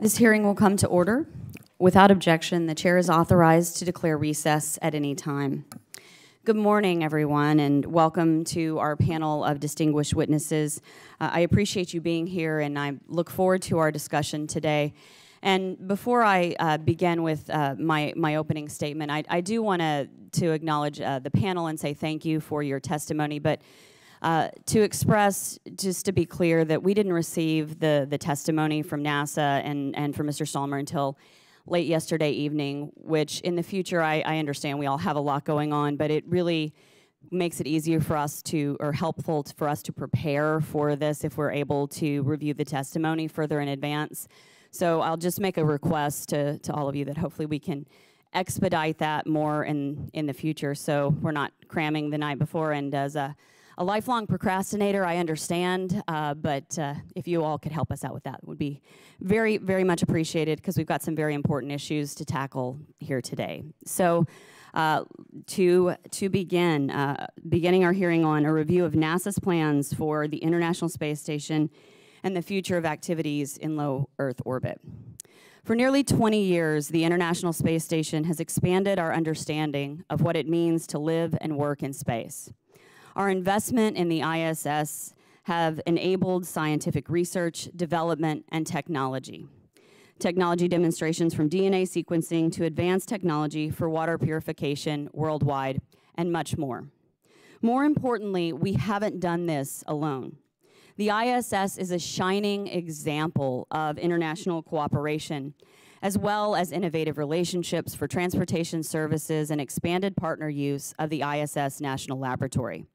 This hearing will come to order. Without objection, the chair is authorized to declare recess at any time. Good morning, everyone, and welcome to our panel of distinguished witnesses. Uh, I appreciate you being here, and I look forward to our discussion today. And before I uh, begin with uh, my, my opening statement, I, I do want to acknowledge uh, the panel and say thank you for your testimony. But uh, to express, just to be clear, that we didn't receive the, the testimony from NASA and, and from Mr. Stallmer until late yesterday evening, which in the future, I, I understand we all have a lot going on, but it really makes it easier for us to, or helpful for us to prepare for this if we're able to review the testimony further in advance. So I'll just make a request to, to all of you that hopefully we can expedite that more in, in the future so we're not cramming the night before. And as a a lifelong procrastinator, I understand, uh, but uh, if you all could help us out with that, it would be very, very much appreciated because we've got some very important issues to tackle here today. So, uh, to to begin, uh, beginning our hearing on a review of NASA's plans for the International Space Station and the future of activities in low Earth orbit. For nearly 20 years, the International Space Station has expanded our understanding of what it means to live and work in space. Our investment in the ISS have enabled scientific research, development, and technology. Technology demonstrations from DNA sequencing to advanced technology for water purification worldwide, and much more. More importantly, we haven't done this alone. The ISS is a shining example of international cooperation, as well as innovative relationships for transportation services and expanded partner use of the ISS National Laboratory.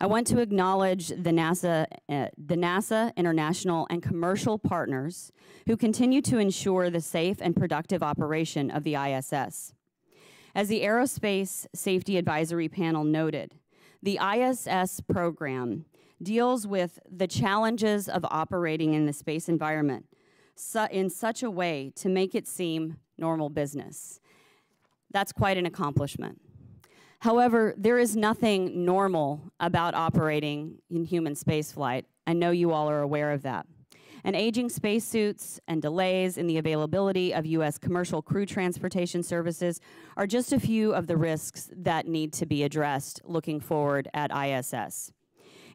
I want to acknowledge the NASA, uh, the NASA international and commercial partners who continue to ensure the safe and productive operation of the ISS. As the Aerospace Safety Advisory Panel noted, the ISS program deals with the challenges of operating in the space environment su in such a way to make it seem normal business. That's quite an accomplishment. However, there is nothing normal about operating in human spaceflight. I know you all are aware of that. And aging spacesuits and delays in the availability of U.S. commercial crew transportation services are just a few of the risks that need to be addressed looking forward at ISS.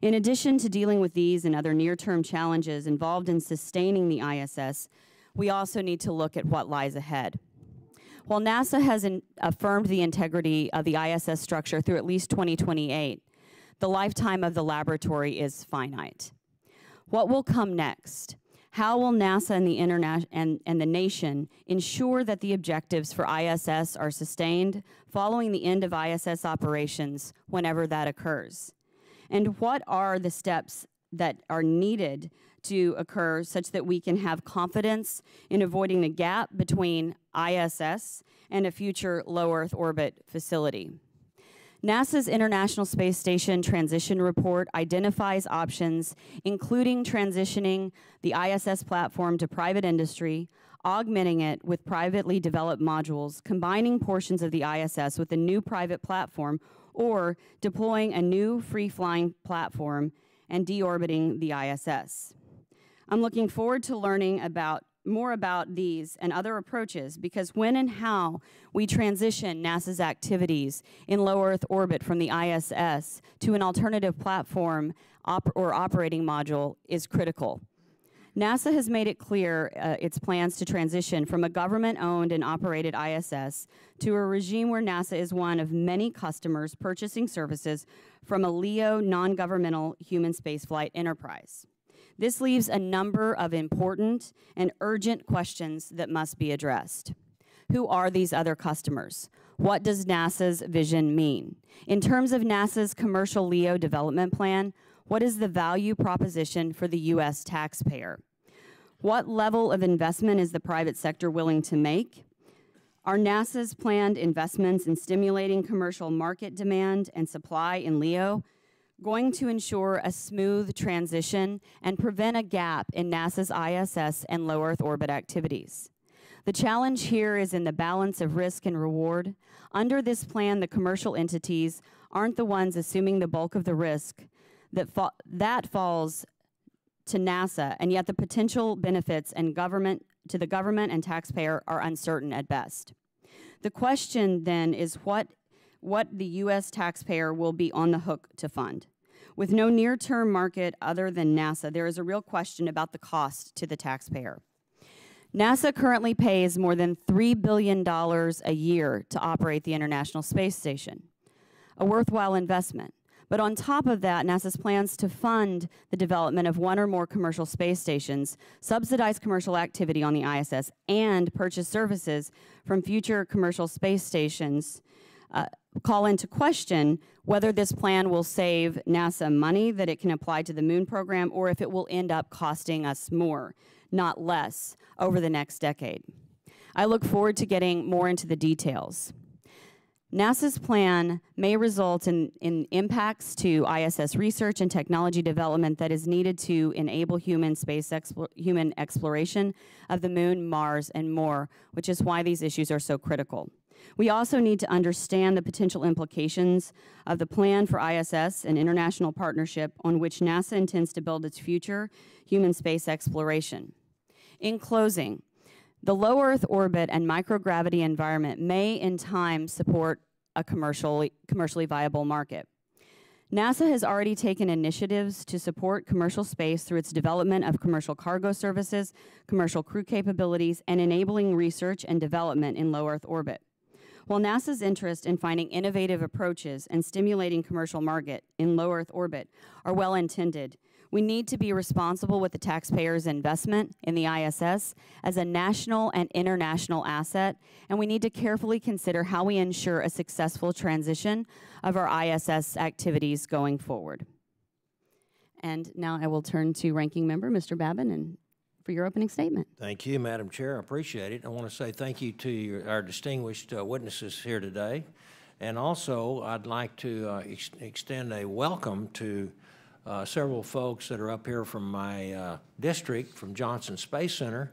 In addition to dealing with these and other near-term challenges involved in sustaining the ISS, we also need to look at what lies ahead. While NASA has affirmed the integrity of the ISS structure through at least 2028, the lifetime of the laboratory is finite. What will come next? How will NASA and the, and, and the nation ensure that the objectives for ISS are sustained following the end of ISS operations whenever that occurs? And what are the steps that are needed to occur such that we can have confidence in avoiding the gap between ISS and a future low Earth orbit facility. NASA's International Space Station Transition Report identifies options, including transitioning the ISS platform to private industry, augmenting it with privately developed modules, combining portions of the ISS with a new private platform, or deploying a new free-flying platform and deorbiting the ISS. I'm looking forward to learning about more about these and other approaches because when and how we transition NASA's activities in low Earth orbit from the ISS to an alternative platform op or operating module is critical. NASA has made it clear uh, its plans to transition from a government-owned and operated ISS to a regime where NASA is one of many customers purchasing services from a LEO non-governmental human spaceflight enterprise. This leaves a number of important and urgent questions that must be addressed. Who are these other customers? What does NASA's vision mean? In terms of NASA's commercial LEO development plan, what is the value proposition for the U.S. taxpayer? What level of investment is the private sector willing to make? Are NASA's planned investments in stimulating commercial market demand and supply in LEO going to ensure a smooth transition and prevent a gap in NASA's ISS and low Earth orbit activities. The challenge here is in the balance of risk and reward. Under this plan, the commercial entities aren't the ones assuming the bulk of the risk. That, fa that falls to NASA, and yet the potential benefits and government to the government and taxpayer are uncertain at best. The question then is what what the US taxpayer will be on the hook to fund. With no near-term market other than NASA, there is a real question about the cost to the taxpayer. NASA currently pays more than $3 billion a year to operate the International Space Station, a worthwhile investment. But on top of that, NASA's plans to fund the development of one or more commercial space stations, subsidize commercial activity on the ISS, and purchase services from future commercial space stations call into question whether this plan will save NASA money that it can apply to the moon program or if it will end up costing us more, not less, over the next decade. I look forward to getting more into the details. NASA's plan may result in, in impacts to ISS research and technology development that is needed to enable human space human exploration of the moon, Mars, and more, which is why these issues are so critical. We also need to understand the potential implications of the plan for ISS and international partnership on which NASA intends to build its future human space exploration. In closing, the low Earth orbit and microgravity environment may in time support a commercially, commercially viable market. NASA has already taken initiatives to support commercial space through its development of commercial cargo services, commercial crew capabilities, and enabling research and development in low Earth orbit. While NASA's interest in finding innovative approaches and stimulating commercial market in low Earth orbit are well intended, we need to be responsible with the taxpayers' investment in the ISS as a national and international asset, and we need to carefully consider how we ensure a successful transition of our ISS activities going forward. And now I will turn to Ranking Member Mr. Babin and for your opening statement. Thank you, Madam Chair. I appreciate it. I want to say thank you to your, our distinguished uh, witnesses here today. And also, I'd like to uh, ex extend a welcome to uh, several folks that are up here from my uh, district, from Johnson Space Center.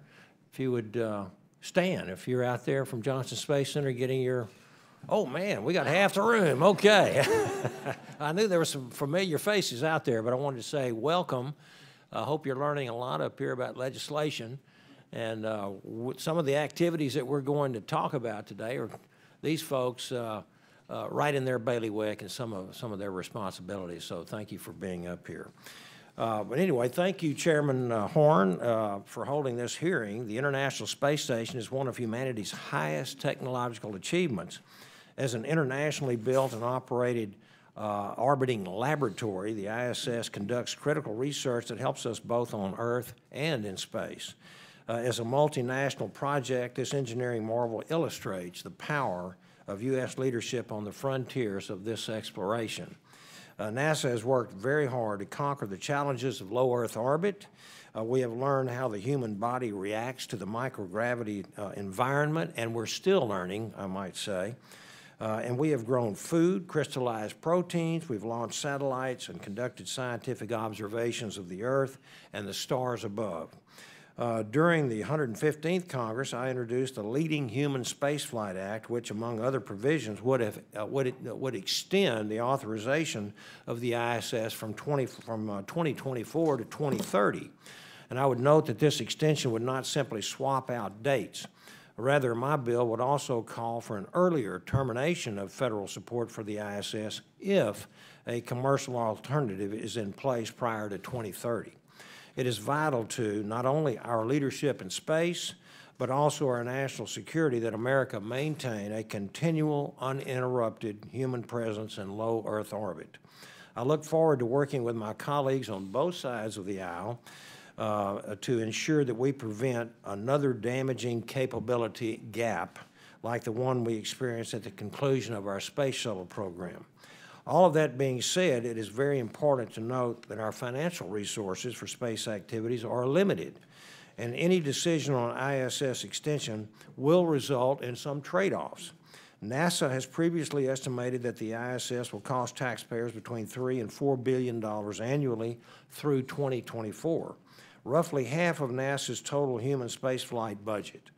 If you would uh, stand, if you're out there from Johnson Space Center getting your, oh man, we got half the room, okay. I knew there were some familiar faces out there, but I wanted to say welcome. I hope you're learning a lot up here about legislation. And uh, some of the activities that we're going to talk about today are these folks uh, uh, right in their bailiwick and some of some of their responsibilities. So thank you for being up here. Uh, but anyway, thank you, Chairman uh, Horn, uh, for holding this hearing. The International Space Station is one of humanity's highest technological achievements. As an internationally built and operated uh, orbiting laboratory, the ISS conducts critical research that helps us both on Earth and in space. Uh, as a multinational project, this engineering marvel illustrates the power of U.S. leadership on the frontiers of this exploration. Uh, NASA has worked very hard to conquer the challenges of low Earth orbit. Uh, we have learned how the human body reacts to the microgravity uh, environment, and we're still learning, I might say. Uh, and we have grown food, crystallized proteins, we've launched satellites and conducted scientific observations of the Earth and the stars above. Uh, during the 115th Congress, I introduced the Leading Human Spaceflight Act, which, among other provisions, would have uh, would, it, uh, would extend the authorization of the ISS from 20 from uh, 2024 to 2030. And I would note that this extension would not simply swap out dates. Rather, my bill would also call for an earlier termination of federal support for the ISS if a commercial alternative is in place prior to 2030. It is vital to not only our leadership in space, but also our national security that America maintain a continual, uninterrupted human presence in low Earth orbit. I look forward to working with my colleagues on both sides of the aisle uh, to ensure that we prevent another damaging capability gap like the one we experienced at the conclusion of our space shuttle program. All of that being said, it is very important to note that our financial resources for space activities are limited, and any decision on ISS extension will result in some trade-offs. NASA has previously estimated that the ISS will cost taxpayers between 3 and 4 billion dollars annually through 2024, roughly half of NASA's total human spaceflight budget.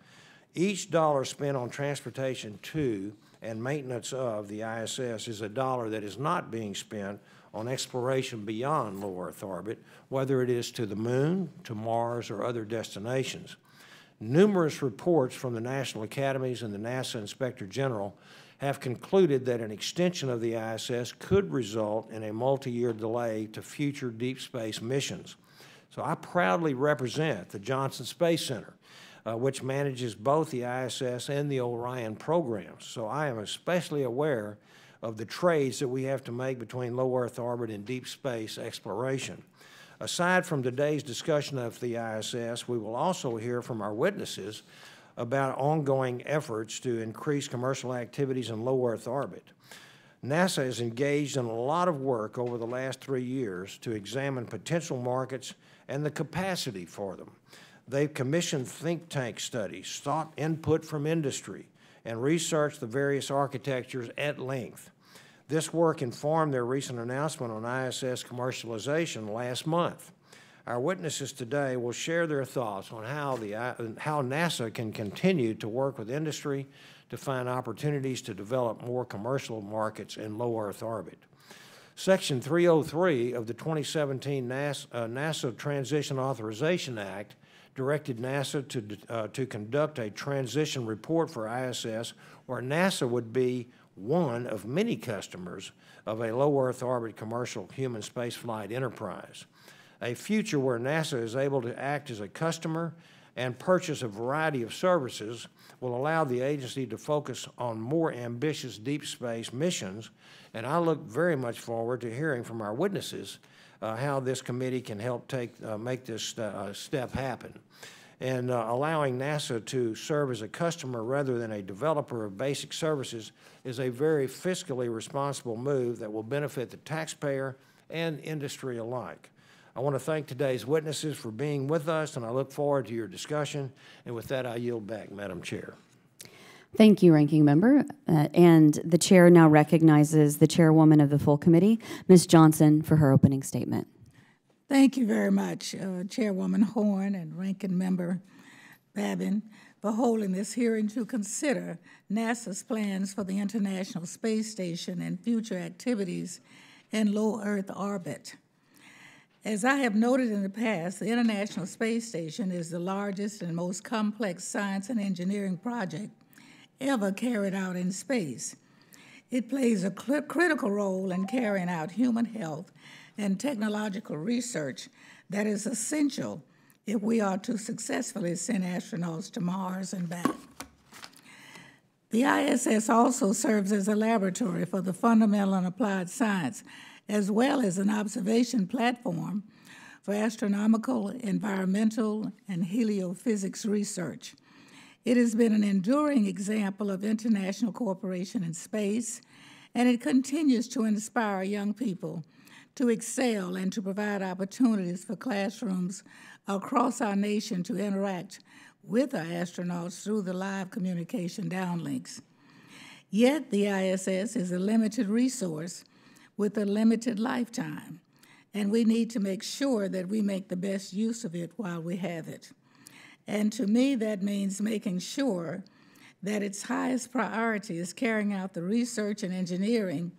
Each dollar spent on transportation to and maintenance of the ISS is a dollar that is not being spent on exploration beyond low Earth orbit, whether it is to the Moon, to Mars, or other destinations. Numerous reports from the National Academies and the NASA Inspector General have concluded that an extension of the ISS could result in a multi-year delay to future deep space missions. So I proudly represent the Johnson Space Center, uh, which manages both the ISS and the Orion programs. So I am especially aware of the trades that we have to make between low Earth orbit and deep space exploration. Aside from today's discussion of the ISS, we will also hear from our witnesses about ongoing efforts to increase commercial activities in low Earth orbit. NASA has engaged in a lot of work over the last three years to examine potential markets and the capacity for them. They've commissioned think tank studies, sought input from industry, and researched the various architectures at length. This work informed their recent announcement on ISS commercialization last month. Our witnesses today will share their thoughts on how, the, uh, how NASA can continue to work with industry to find opportunities to develop more commercial markets in low Earth orbit. Section 303 of the 2017 NASA, uh, NASA Transition Authorization Act directed NASA to, uh, to conduct a transition report for ISS where NASA would be one of many customers of a low Earth orbit commercial human spaceflight enterprise. A future where NASA is able to act as a customer and purchase a variety of services will allow the agency to focus on more ambitious deep space missions, and I look very much forward to hearing from our witnesses uh, how this committee can help take, uh, make this uh, step happen and uh, allowing NASA to serve as a customer rather than a developer of basic services is a very fiscally responsible move that will benefit the taxpayer and industry alike. I want to thank today's witnesses for being with us, and I look forward to your discussion. And with that, I yield back, Madam Chair. Thank you, Ranking Member. Uh, and the Chair now recognizes the Chairwoman of the full committee, Ms. Johnson, for her opening statement. Thank you very much, uh, Chairwoman Horn and Ranking Member Babin, for holding this hearing to consider NASA's plans for the International Space Station and future activities in low Earth orbit. As I have noted in the past, the International Space Station is the largest and most complex science and engineering project ever carried out in space. It plays a critical role in carrying out human health and technological research that is essential if we are to successfully send astronauts to Mars and back. The ISS also serves as a laboratory for the fundamental and applied science, as well as an observation platform for astronomical, environmental, and heliophysics research. It has been an enduring example of international cooperation in space, and it continues to inspire young people to excel and to provide opportunities for classrooms across our nation to interact with our astronauts through the live communication downlinks. Yet the ISS is a limited resource with a limited lifetime, and we need to make sure that we make the best use of it while we have it. And to me, that means making sure that its highest priority is carrying out the research and engineering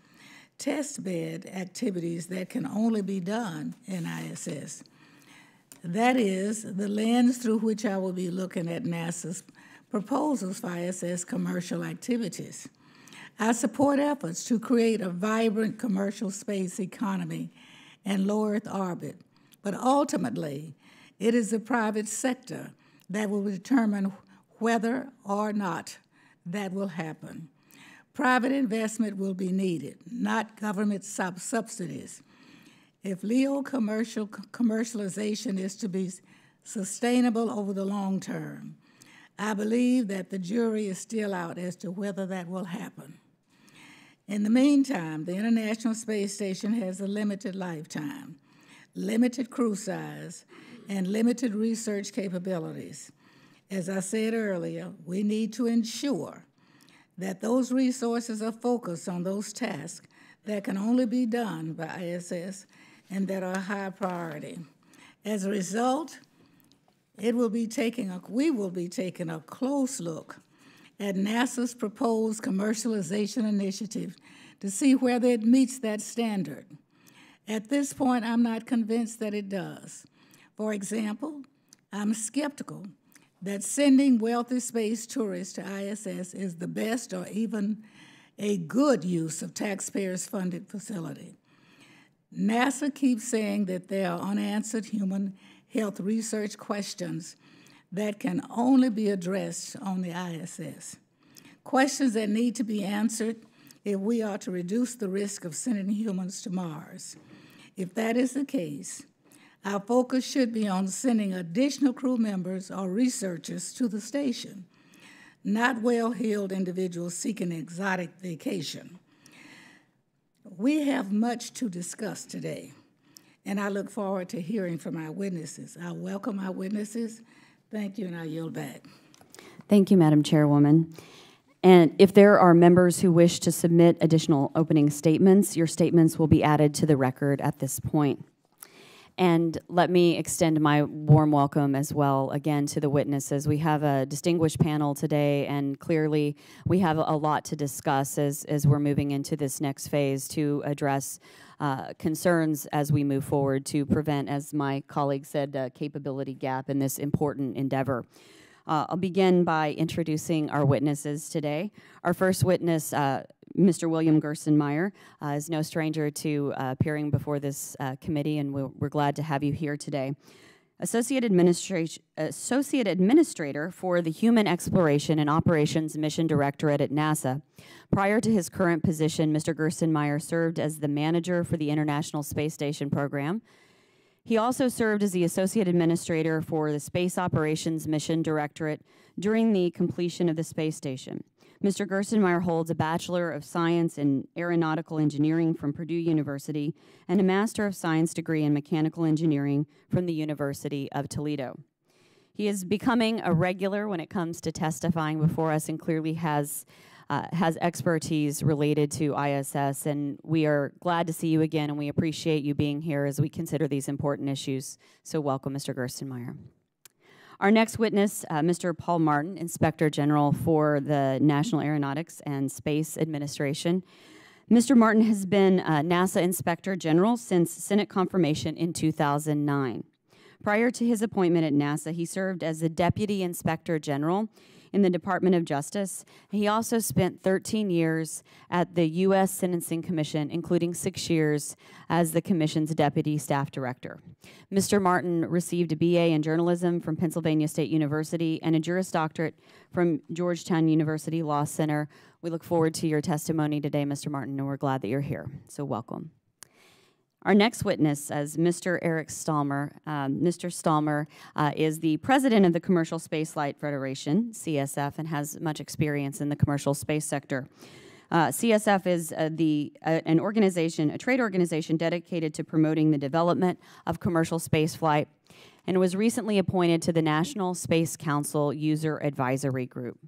test bed activities that can only be done in ISS. That is the lens through which I will be looking at NASA's proposals for ISS commercial activities. I support efforts to create a vibrant commercial space economy and low Earth orbit, but ultimately, it is the private sector that will determine whether or not that will happen. Private investment will be needed, not government sub subsidies. If LEO commercial commercialization is to be sustainable over the long term, I believe that the jury is still out as to whether that will happen. In the meantime, the International Space Station has a limited lifetime, limited crew size, and limited research capabilities. As I said earlier, we need to ensure that those resources are focused on those tasks that can only be done by ISS and that are high priority. As a result, it will be taking a, we will be taking a close look at NASA's proposed commercialization initiative to see whether it meets that standard. At this point, I'm not convinced that it does. For example, I'm skeptical that sending wealthy space tourists to ISS is the best or even a good use of taxpayers funded facility. NASA keeps saying that there are unanswered human health research questions that can only be addressed on the ISS. Questions that need to be answered if we are to reduce the risk of sending humans to Mars. If that is the case, our focus should be on sending additional crew members or researchers to the station, not well heeled individuals seeking exotic vacation. We have much to discuss today, and I look forward to hearing from our witnesses. I welcome our witnesses. Thank you, and I yield back. Thank you, Madam Chairwoman. And if there are members who wish to submit additional opening statements, your statements will be added to the record at this point. And let me extend my warm welcome as well again to the witnesses. We have a distinguished panel today, and clearly we have a lot to discuss as, as we're moving into this next phase to address uh, concerns as we move forward to prevent, as my colleague said, a capability gap in this important endeavor. Uh, I'll begin by introducing our witnesses today. Our first witness, uh, Mr. William Gerstenmaier, uh, is no stranger to uh, appearing before this uh, committee, and we're, we're, glad to have you here today. Associate, Associate Administrator for the Human Exploration and Operations Mission Directorate at NASA. Prior to his current position, Mr. Gerstenmaier served as the manager for the International Space Station Program, he also served as the Associate Administrator for the Space Operations Mission Directorate during the completion of the space station. Mr. Gerstenmaier holds a Bachelor of Science in Aeronautical Engineering from Purdue University and a Master of Science degree in Mechanical Engineering from the University of Toledo. He is becoming a regular when it comes to testifying before us and clearly has uh, has expertise related to ISS, and we are glad to see you again, and we appreciate you being here as we consider these important issues. So welcome, Mr. Gerstenmaier. Our next witness, uh, Mr. Paul Martin, Inspector General for the National Aeronautics and Space Administration. Mr. Martin has been uh, NASA Inspector General since Senate confirmation in 2009. Prior to his appointment at NASA, he served as the Deputy Inspector General in the Department of Justice. He also spent 13 years at the U.S. Sentencing Commission, including six years as the Commission's Deputy Staff Director. Mr. Martin received a BA in journalism from Pennsylvania State University and a Juris Doctorate from Georgetown University Law Center. We look forward to your testimony today, Mr. Martin, and we're glad that you're here. So, welcome. Our next witness is Mr. Eric Stallmer. Um, Mr. Stallmer uh, is the president of the Commercial Spaceflight Federation, CSF, and has much experience in the commercial space sector. Uh, CSF is uh, the uh, an organization, a trade organization dedicated to promoting the development of commercial spaceflight, and was recently appointed to the National Space Council User Advisory Group.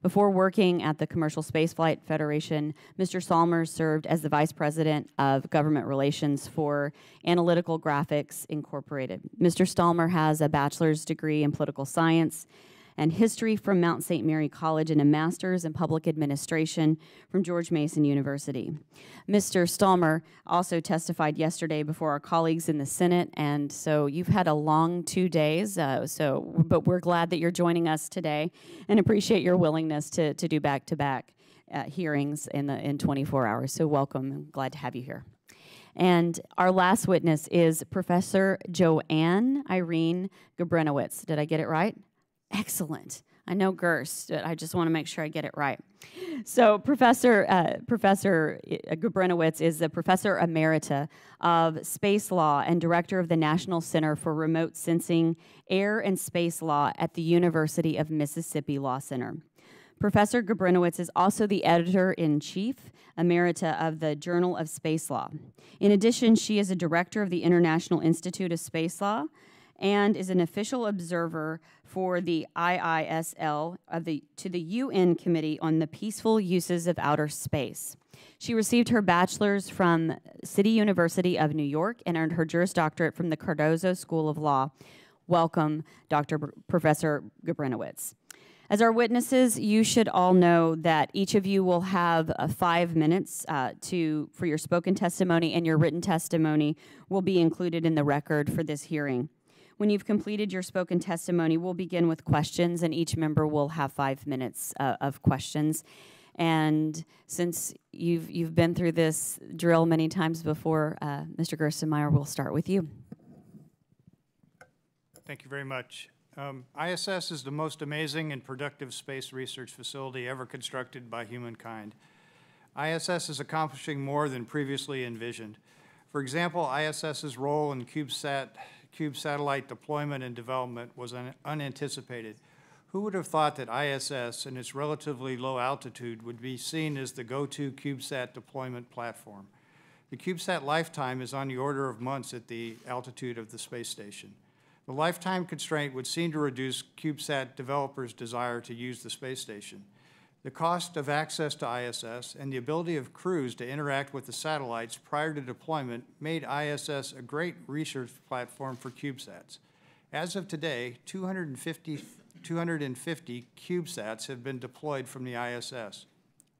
Before working at the Commercial Spaceflight Federation, Mr. Stallmer served as the Vice President of Government Relations for Analytical Graphics Incorporated. Mr. Stallmer has a bachelor's degree in political science and history from Mount St. Mary College and a master's in public administration from George Mason University. Mr. Stallmer also testified yesterday before our colleagues in the Senate, and so you've had a long two days. Uh, so, but we're glad that you're joining us today, and appreciate your willingness to to do back to back hearings in the in 24 hours. So, welcome. Glad to have you here. And our last witness is Professor Joanne Irene Gabrynowicz. Did I get it right? Excellent. I know Gerst, but I just want to make sure I get it right. So, Professor uh, Professor uh, Gabrynowicz is the Professor Emerita of Space Law and Director of the National Center for Remote Sensing, Air and Space Law at the University of Mississippi Law Center. Professor Gabrynowicz is also the editor in chief emerita of the Journal of Space Law. In addition, she is a director of the International Institute of Space Law and is an official observer for the IISL of the, to the UN Committee on the Peaceful Uses of Outer Space. She received her bachelor's from City University of New York and earned her Juris Doctorate from the Cardozo School of Law. Welcome, Dr. B Professor Gabrynowicz. As our witnesses, you should all know that each of you will have uh, five minutes uh, to for your spoken testimony, and your written testimony will be included in the record for this hearing. When you've completed your spoken testimony, we'll begin with questions, and each member will have five minutes uh, of questions. And since you've you've been through this drill many times before, uh, Mr. Gerstenmaier, we'll start with you. Thank you very much. Um, ISS is the most amazing and productive space research facility ever constructed by humankind. ISS is accomplishing more than previously envisioned. For example, ISS's role in CubeSat, Cube satellite deployment and development was un unanticipated. Who would have thought that ISS, in its relatively low altitude, would be seen as the go-to CubeSat deployment platform? The CubeSat lifetime is on the order of months at the altitude of the space station. The lifetime constraint would seem to reduce CubeSat developers' desire to use the space station. The cost of access to ISS and the ability of crews to interact with the satellites prior to deployment made ISS a great research platform for CubeSats. As of today, 250, 250 CubeSats have been deployed from the ISS.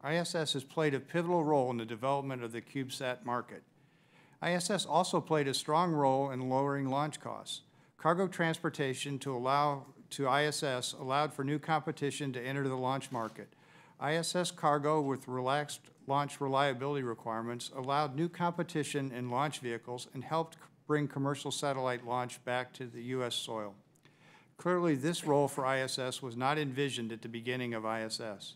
ISS has played a pivotal role in the development of the CubeSat market. ISS also played a strong role in lowering launch costs. Cargo transportation to allow to ISS allowed for new competition to enter the launch market. ISS cargo with relaxed launch reliability requirements allowed new competition in launch vehicles and helped bring commercial satellite launch back to the U.S. soil. Clearly, this role for ISS was not envisioned at the beginning of ISS.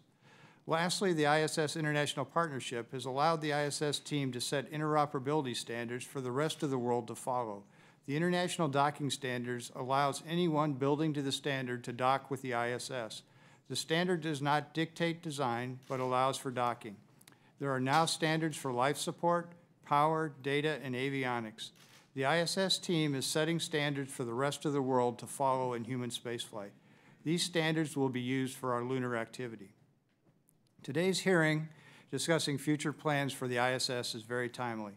Lastly, the ISS International Partnership has allowed the ISS team to set interoperability standards for the rest of the world to follow. The International Docking Standards allows anyone building to the standard to dock with the ISS. The standard does not dictate design, but allows for docking. There are now standards for life support, power, data, and avionics. The ISS team is setting standards for the rest of the world to follow in human spaceflight. These standards will be used for our lunar activity. Today's hearing discussing future plans for the ISS is very timely.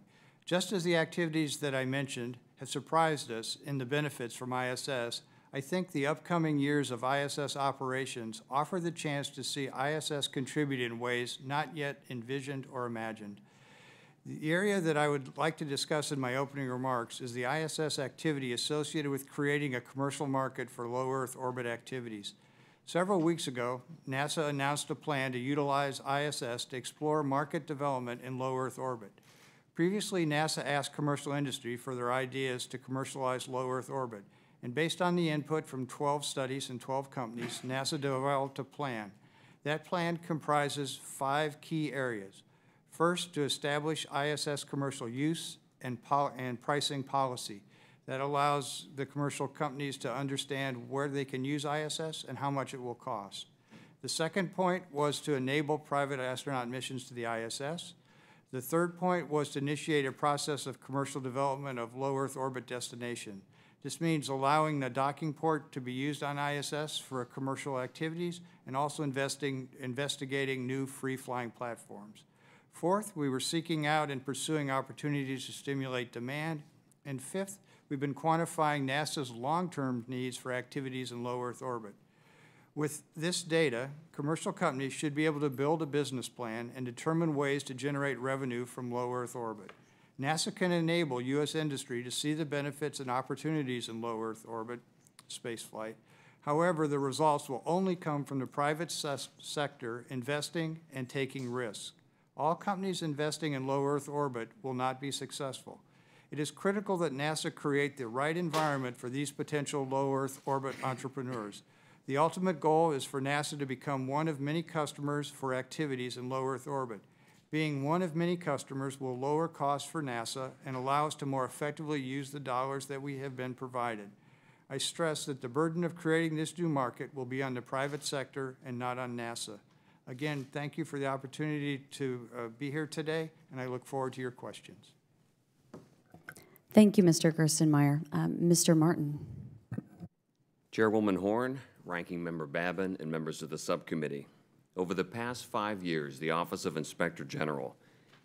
Just as the activities that I mentioned have surprised us in the benefits from ISS, I think the upcoming years of ISS operations offer the chance to see ISS contribute in ways not yet envisioned or imagined. The area that I would like to discuss in my opening remarks is the ISS activity associated with creating a commercial market for low Earth orbit activities. Several weeks ago, NASA announced a plan to utilize ISS to explore market development in low Earth orbit. Previously, NASA asked commercial industry for their ideas to commercialize low Earth orbit, and based on the input from 12 studies and 12 companies, NASA developed a plan. That plan comprises five key areas. First, to establish ISS commercial use and, and pricing policy that allows the commercial companies to understand where they can use ISS and how much it will cost. The second point was to enable private astronaut missions to the ISS. The third point was to initiate a process of commercial development of low Earth orbit destination. This means allowing the docking port to be used on ISS for commercial activities and also investing, investigating new free-flying platforms. Fourth, we were seeking out and pursuing opportunities to stimulate demand. And fifth, we've been quantifying NASA's long-term needs for activities in low Earth orbit. With this data, commercial companies should be able to build a business plan and determine ways to generate revenue from low Earth orbit. NASA can enable U.S. industry to see the benefits and opportunities in low Earth orbit spaceflight. However, the results will only come from the private sector investing and taking risks. All companies investing in low Earth orbit will not be successful. It is critical that NASA create the right environment for these potential low Earth orbit entrepreneurs. The ultimate goal is for NASA to become one of many customers for activities in low Earth orbit. Being one of many customers will lower costs for NASA and allow us to more effectively use the dollars that we have been provided. I stress that the burden of creating this new market will be on the private sector and not on NASA. Again, thank you for the opportunity to uh, be here today, and I look forward to your questions. Thank you, Mr. Gerstenmaier. Um, Mr. Martin. Chairwoman Horn, Ranking Member Babin, and members of the subcommittee. Over the past five years, the Office of Inspector General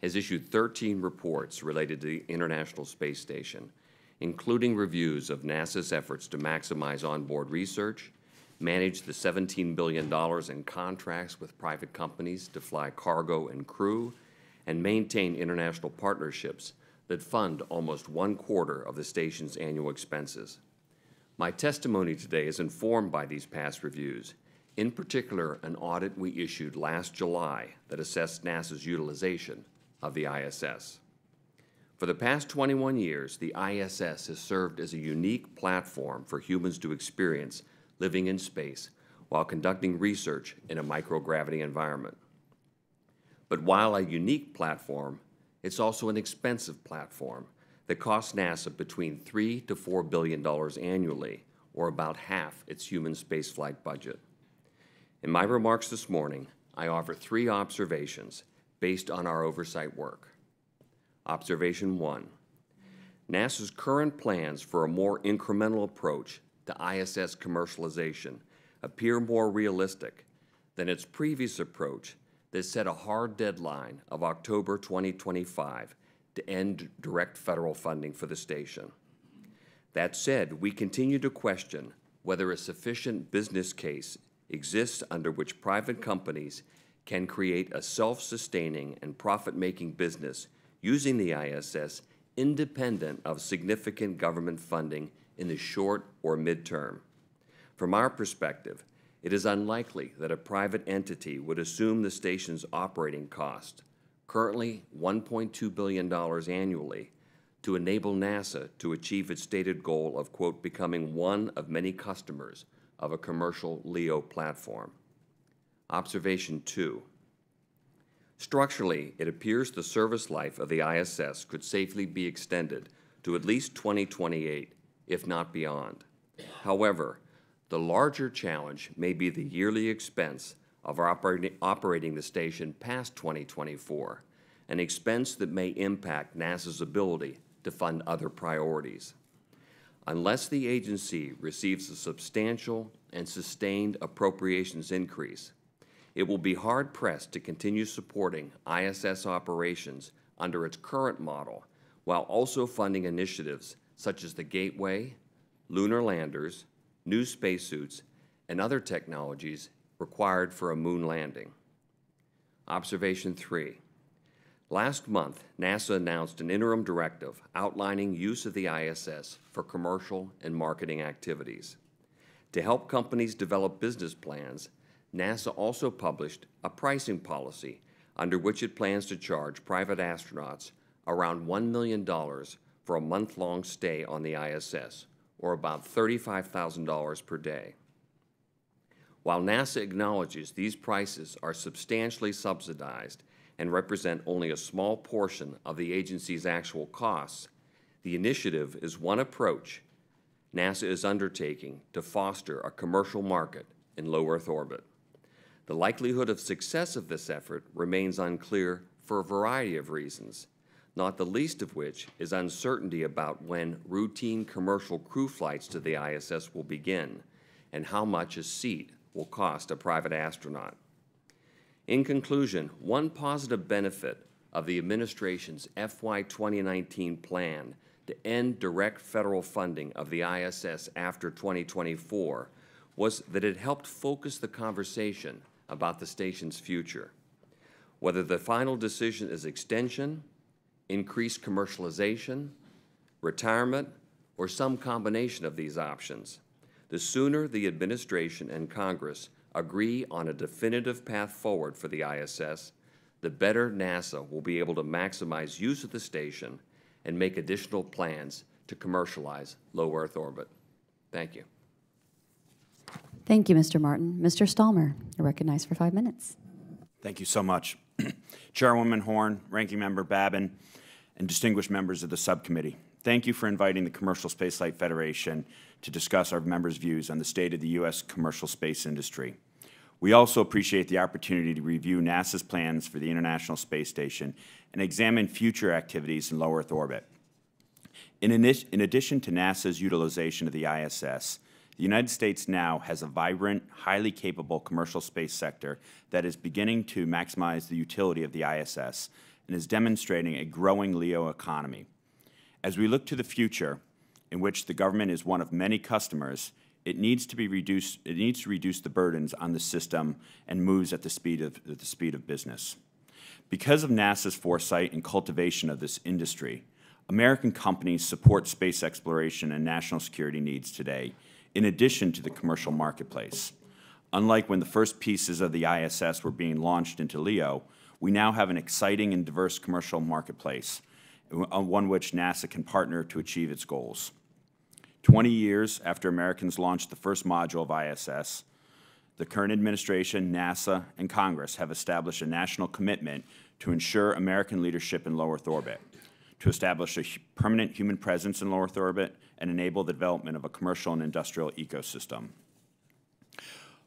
has issued 13 reports related to the International Space Station, including reviews of NASA's efforts to maximize onboard research, manage the $17 billion in contracts with private companies to fly cargo and crew, and maintain international partnerships that fund almost one quarter of the station's annual expenses. My testimony today is informed by these past reviews, in particular, an audit we issued last July that assessed NASA's utilization of the ISS. For the past 21 years, the ISS has served as a unique platform for humans to experience living in space while conducting research in a microgravity environment. But while a unique platform, it's also an expensive platform that costs NASA between three to four billion dollars annually, or about half its human spaceflight budget. In my remarks this morning, I offer three observations based on our oversight work. Observation one, NASA's current plans for a more incremental approach to ISS commercialization appear more realistic than its previous approach that set a hard deadline of October 2025 to end direct federal funding for the station. That said, we continue to question whether a sufficient business case exists under which private companies can create a self-sustaining and profit-making business using the ISS independent of significant government funding in the short or midterm. From our perspective, it is unlikely that a private entity would assume the station's operating cost, currently $1.2 billion annually, to enable NASA to achieve its stated goal of, quote, becoming one of many customers of a commercial LEO platform. Observation two, Structurally, it appears the service life of the ISS could safely be extended to at least 2028, if not beyond. However, the larger challenge may be the yearly expense of operating, operating the station past 2024, an expense that may impact NASA's ability to fund other priorities. Unless the agency receives a substantial and sustained appropriations increase, it will be hard-pressed to continue supporting ISS operations under its current model while also funding initiatives such as the Gateway, lunar landers, new spacesuits, and other technologies required for a moon landing. Observation 3. Last month, NASA announced an interim directive outlining use of the ISS for commercial and marketing activities. To help companies develop business plans, NASA also published a pricing policy under which it plans to charge private astronauts around $1 million for a month-long stay on the ISS, or about $35,000 per day. While NASA acknowledges these prices are substantially subsidized and represent only a small portion of the agency's actual costs, the initiative is one approach NASA is undertaking to foster a commercial market in low Earth orbit. The likelihood of success of this effort remains unclear for a variety of reasons, not the least of which is uncertainty about when routine commercial crew flights to the ISS will begin and how much a seat will cost a private astronaut. In conclusion, one positive benefit of the administration's FY 2019 plan to end direct federal funding of the ISS after 2024 was that it helped focus the conversation about the station's future. Whether the final decision is extension, increased commercialization, retirement, or some combination of these options, the sooner the administration and Congress agree on a definitive path forward for the ISS, the better NASA will be able to maximize use of the station and make additional plans to commercialize low Earth orbit. Thank you. Thank you, Mr. Martin. Mr. Stallmer, you're recognized for five minutes. Thank you so much. Chairwoman Horn, Ranking Member Babin, and distinguished members of the subcommittee. Thank you for inviting the Commercial Spaceflight Federation to discuss our members' views on the state of the U.S. commercial space industry. We also appreciate the opportunity to review NASA's plans for the International Space Station and examine future activities in low Earth orbit. In, in addition to NASA's utilization of the ISS, the United States now has a vibrant, highly capable commercial space sector that is beginning to maximize the utility of the ISS and is demonstrating a growing LEO economy. As we look to the future, in which the government is one of many customers, It needs to be reduced, it needs to reduce the burdens on the system and moves at the speed of, at the speed of business. Because of NASA's foresight and cultivation of this industry, American companies support space exploration and national security needs today, in addition to the commercial marketplace. Unlike when the first pieces of the ISS were being launched into LEO, we now have an exciting and diverse commercial marketplace, one which NASA can partner to achieve its goals. 20 years after Americans launched the first module of ISS, the current administration, NASA, and Congress have established a national commitment to ensure American leadership in low Earth orbit, to establish a permanent human presence in low Earth orbit, and enable the development of a commercial and industrial ecosystem.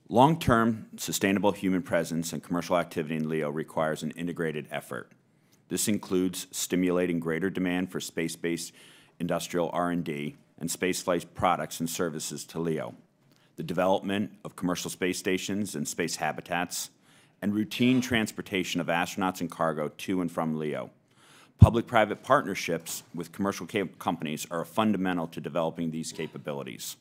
Long-term sustainable human presence and commercial activity in LEO requires an integrated effort. This includes stimulating greater demand for space-based industrial R&D and spaceflight products and services to LEO, the development of commercial space stations and space habitats, and routine transportation of astronauts and cargo to and from LEO. Public-private partnerships with commercial companies are fundamental to developing these capabilities.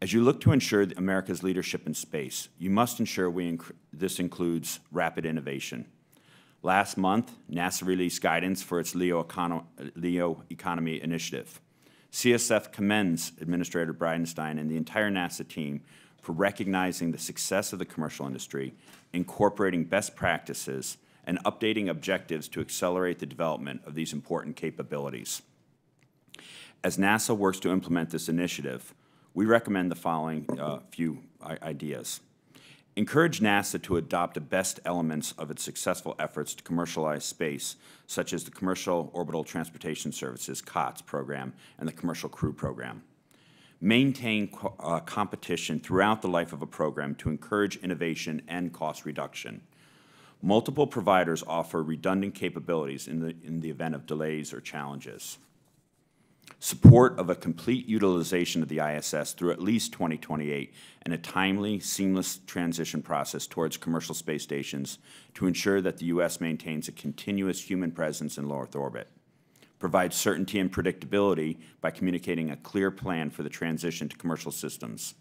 As you look to ensure America's leadership in space, you must ensure we this includes rapid innovation. Last month, NASA released guidance for its LEO, econo- LEO Economy Initiative. CSF commends Administrator Bridenstine and the entire NASA team for recognizing the success of the commercial industry, incorporating best practices, and updating objectives to accelerate the development of these important capabilities. As NASA works to implement this initiative, we recommend the following uh, few ideas. Encourage NASA to adopt the best elements of its successful efforts to commercialize space, such as the Commercial Orbital Transportation Services, COTS program, and the Commercial Crew program. Maintain co- uh, competition throughout the life of a program to encourage innovation and cost reduction. Multiple providers offer redundant capabilities in the, in the event of delays or challenges support of a complete utilization of the ISS through at least 2028, and a timely, seamless transition process towards commercial space stations to ensure that the U.S. maintains a continuous human presence in low Earth orbit. Provide certainty and predictability by communicating a clear plan for the transition to commercial systems.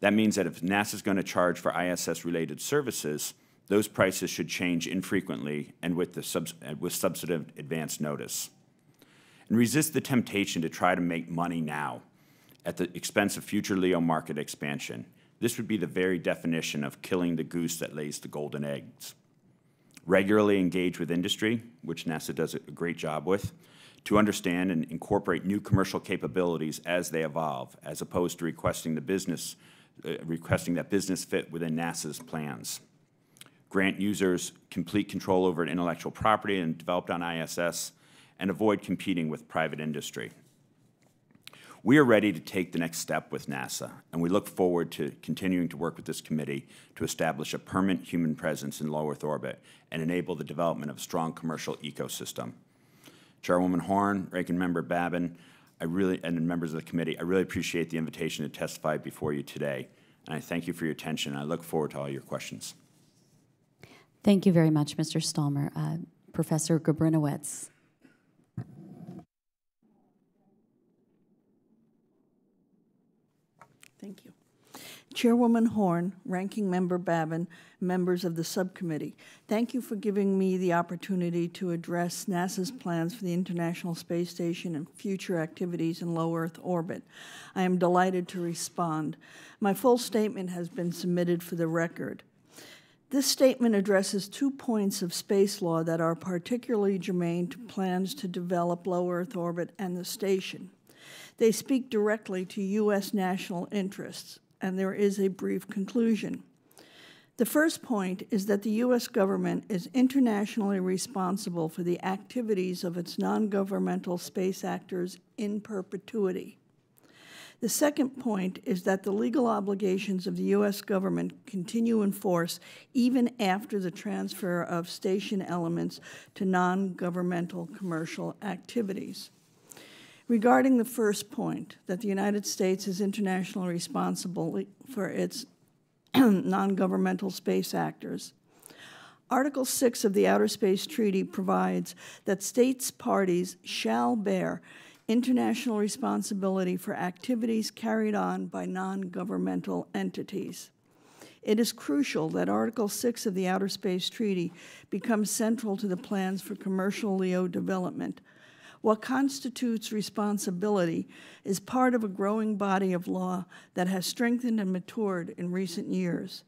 That means that if NASA is going to charge for ISS-related services, those prices should change infrequently and with, the with substantive advance notice and resist the temptation to try to make money now at the expense of future LEO market expansion. This would be the very definition of killing the goose that lays the golden eggs. Regularly engage with industry, which NASA does a great job with, to understand and incorporate new commercial capabilities as they evolve, as opposed to requesting the business, uh, requesting that business fit within NASA's plans. Grant users complete control over intellectual property and developed on ISS and avoid competing with private industry. We are ready to take the next step with NASA, and we look forward to continuing to work with this committee to establish a permanent human presence in low Earth orbit and enable the development of a strong commercial ecosystem. Chairwoman Horn, Ranking Member Babin, I really, and members of the committee, I really appreciate the invitation to testify before you today, and I thank you for your attention. I look forward to all your questions. Thank you very much, Mr. Stallmer. Uh, Professor Gabrynowicz. Thank you. Chairwoman Horn, Ranking Member Babin, members of the subcommittee, thank you for giving me the opportunity to address NASA's plans for the International Space Station and future activities in low Earth orbit. I am delighted to respond. My full statement has been submitted for the record. This statement addresses two points of space law that are particularly germane to plans to develop low Earth orbit and the station. They speak directly to U.S. national interests, and there is a brief conclusion. The first point is that the U.S. government is internationally responsible for the activities of its non governmental space actors in perpetuity. The second point is that the legal obligations of the U.S. government continue in force even after the transfer of station elements to non governmental commercial activities. Regarding the first point, that the United States is internationally responsible for its non governmental space actors, Article 6 of the Outer Space Treaty provides that states parties shall bear international responsibility for activities carried on by non-governmental entities. It is crucial that Article 6 of the Outer Space Treaty becomes central to the plans for commercial LEO development. What constitutes responsibility is part of a growing body of law that has strengthened and matured in recent years.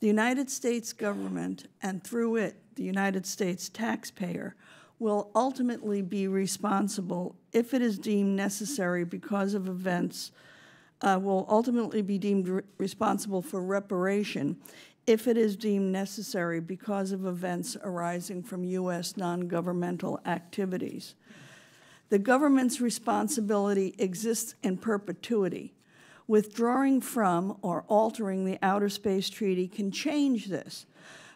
The United States government, and through it, the United States taxpayer, will ultimately be responsible if it is deemed necessary because of events, uh, will ultimately be deemed re responsible for reparation if it is deemed necessary because of events arising from U.S. non-governmental activities. The government's responsibility exists in perpetuity. Withdrawing from or altering the Outer Space Treaty can change this,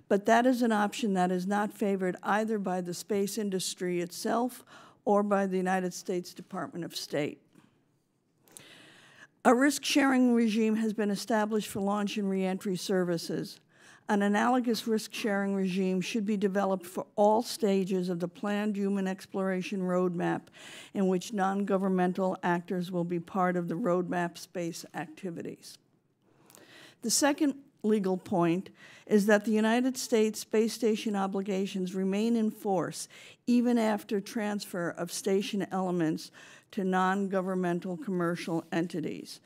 but that is an option that is not favored either by the space industry itself or by the United States Department of State. A risk-sharing regime has been established for launch and reentry services. An analogous risk-sharing regime should be developed for all stages of the planned human exploration roadmap in which non-governmental actors will be part of the roadmap space activities. The second legal point is that the United States space station obligations remain in force even after transfer of station elements to non-governmental commercial entities.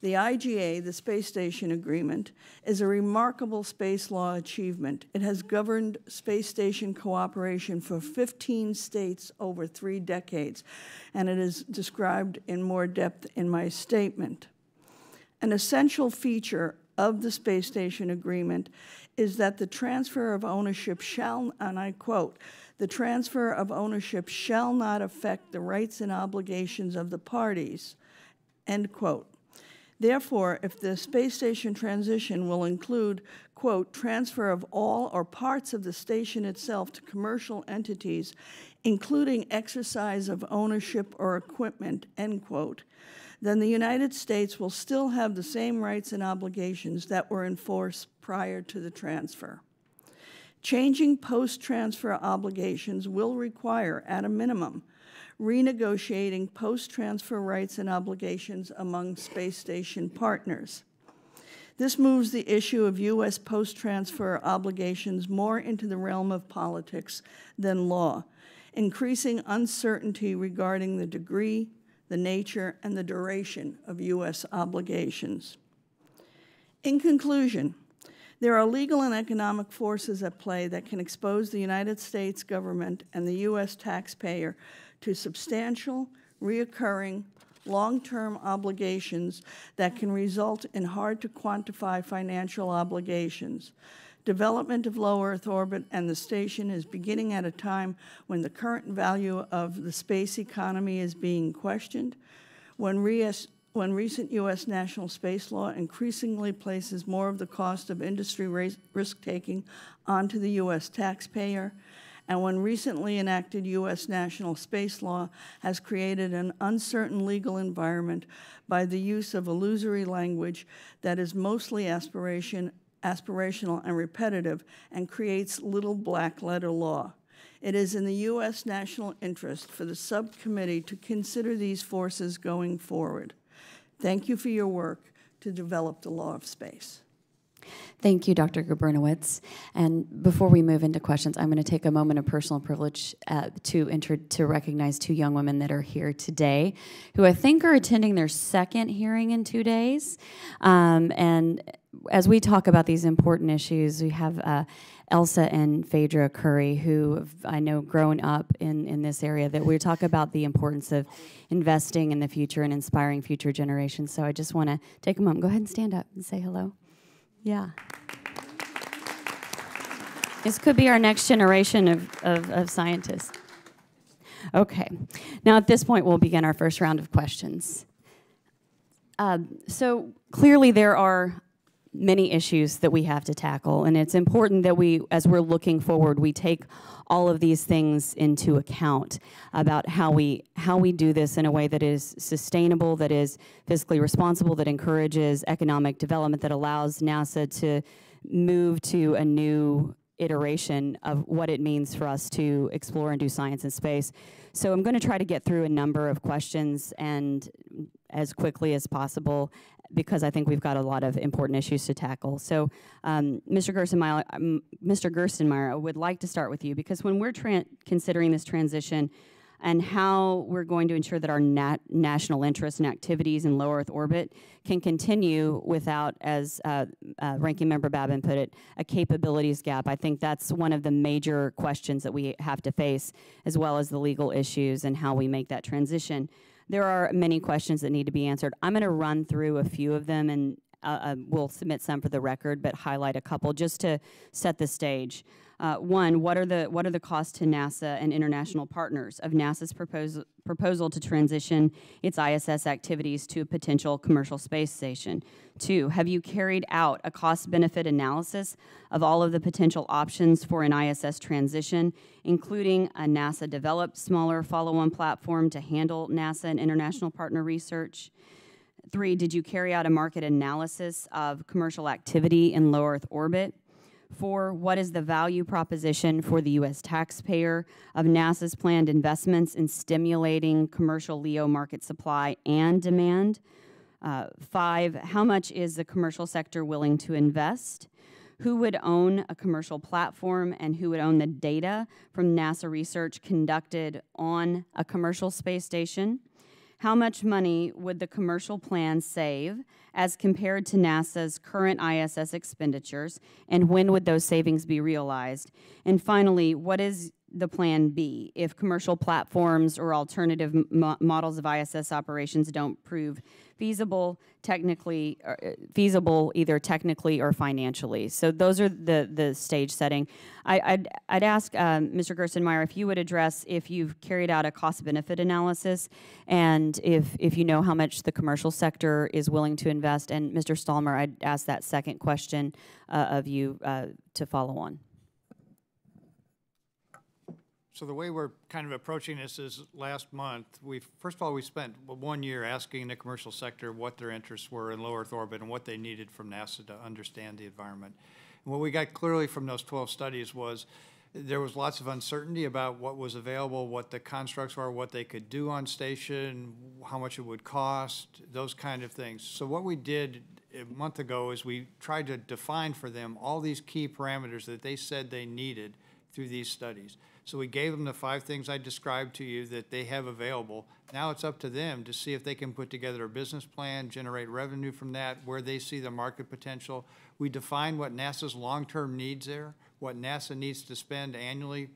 The IGA, the Space Station Agreement, is a remarkable space law achievement. It has governed space station cooperation for 15 states over three decades, and it is described in more depth in my statement. An essential feature of the Space Station Agreement is that the transfer of ownership shall, and I quote, the transfer of ownership shall not affect the rights and obligations of the parties, end quote. Therefore, if the space station transition will include, quote, transfer of all or parts of the station itself to commercial entities, including exercise of ownership or equipment, end quote, then the United States will still have the same rights and obligations that were in force prior to the transfer. Changing post-transfer obligations will require, at a minimum, renegotiating post-transfer rights and obligations among space station partners. This moves the issue of U.S. post-transfer obligations more into the realm of politics than law, increasing uncertainty regarding the degree, the nature, and the duration of U.S. obligations. In conclusion, there are legal and economic forces at play that can expose the United States government and the U.S. taxpayer to substantial, reoccurring, long-term obligations that can result in hard-to-quantify financial obligations. Development of low Earth orbit and the station is beginning at a time when the current value of the space economy is being questioned, when, when recent U.S. national space law increasingly places more of the cost of industry risk-taking onto the U.S. taxpayer, and when recently enacted U.S. national space law has created an uncertain legal environment by the use of illusory language that is mostly aspiration, aspirational and repetitive and creates little black letter law. It is in the U.S. national interest for the subcommittee to consider these forces going forward. Thank you for your work to develop the law of space. Thank you, Dr. Gabrynowicz. And before we move into questions, I'm going to take a moment of personal privilege uh, to enter, to recognize two young women that are here today, who I think are attending their second hearing in two days. Um, and as we talk about these important issues, we have uh, Elsa and Phaedra Curry, who I know grown up in, in this area, that we talk about the importance of investing in the future and inspiring future generations. So I just want to take a moment. Go ahead and stand up and say hello. Yeah. This could be our next generation of, of, of, scientists. Okay. Now, at this point, we'll begin our first round of questions. Uh, so, clearly, there are many issues that we have to tackle, and it's important that we, as we're looking forward, we take all of these things into account about how we how we do this in a way that is sustainable, that is fiscally responsible, that encourages economic development, that allows NASA to move to a new iteration of what it means for us to explore and do science in space. So I'm going to try to get through a number of questions and as quickly as possible because I think we've got a lot of important issues to tackle. So, um, Mr. Gerstenmaier, um, Mr. Gerstenmaier, I would like to start with you because when we're considering this transition, and how we're going to ensure that our nat- national interests and activities in low Earth orbit can continue without, as uh, uh, Ranking Member Babin put it, a capabilities gap. I think that's one of the major questions that we have to face, as well as the legal issues and how we make that transition. There are many questions that need to be answered. I'm going to run through a few of them and uh, uh, we'll submit some for the record, but highlight a couple just to set the stage. Uh, one, what are the what are the costs to NASA and international partners of NASA's proposal proposal to transition its ISS activities to a potential commercial space station? Two, have you carried out a cost benefit analysis of all of the potential options for an ISS transition, including a NASA developed smaller follow on platform to handle NASA and international partner research? Three, did you carry out a market analysis of commercial activity in low Earth orbit? Four, what is the value proposition for the U.S. taxpayer of NASA's planned investments in stimulating commercial LEO market supply and demand? Uh, five, how much is the commercial sector willing to invest? Who would own a commercial platform and who would own the data from NASA research conducted on a commercial space station? How much money would the commercial plan save as compared to NASA's current ISS expenditures, and when would those savings be realized? And finally, what is the plan B if commercial platforms or alternative mo models of ISS operations don't prove feasible technically uh, feasible either technically or financially so those are the the stage setting I, would I'd ask um, Mr. Gerstenmaier if you would address if you've carried out a cost benefit analysis and if if you know how much the commercial sector is willing to invest and Mr. Stallmer I'd ask that second question uh, of you uh, to follow on so the way we're kind of approaching this is last month, we first of all, we spent one year asking the commercial sector what their interests were in low Earth orbit and what they needed from NASA to understand the environment. And what we got clearly from those 12 studies was there was lots of uncertainty about what was available, what the constructs were, what they could do on station, how much it would cost, those kind of things. So what we did a month ago is we tried to define for them all these key parameters that they said they needed through these studies. So we gave them the five things I described to you that they have available. Now it's up to them to see if they can put together a business plan, generate revenue from that, where they see the market potential. We define what NASA's long-term needs are, what NASA needs to spend annually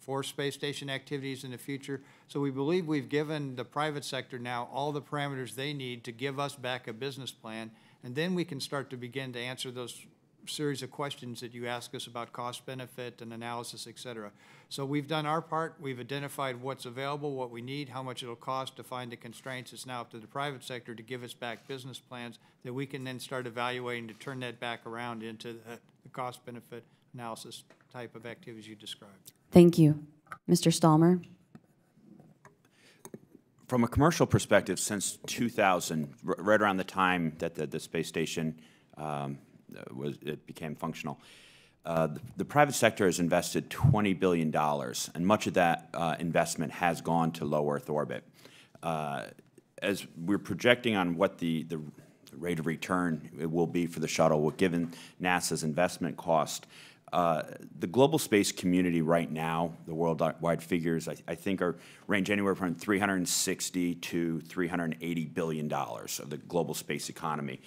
for space station activities in the future. So we believe we've given the private sector now all the parameters they need to give us back a business plan, and then we can start to begin to answer those series of questions that you ask us about cost benefit and analysis, et cetera. So we've done our part. We've identified what's available, what we need, how much it'll cost to find the constraints. It's now up to the private sector to give us back business plans that we can then start evaluating to turn that back around into the, the cost benefit analysis type of activities you described. Thank you. Mr. Stallmer? From a commercial perspective, since 2000, right around the time that the, the space station um, was it became functional. Uh, the, the, private sector has invested $20 billion, and much of that uh, investment has gone to low Earth orbit. Uh, as we're projecting on what the, the rate of return it will be for the shuttle, given NASA's investment cost, uh, the global space community right now, the worldwide figures, I, I, think, are range anywhere from 360 to 380 billion dollars of the global space economy.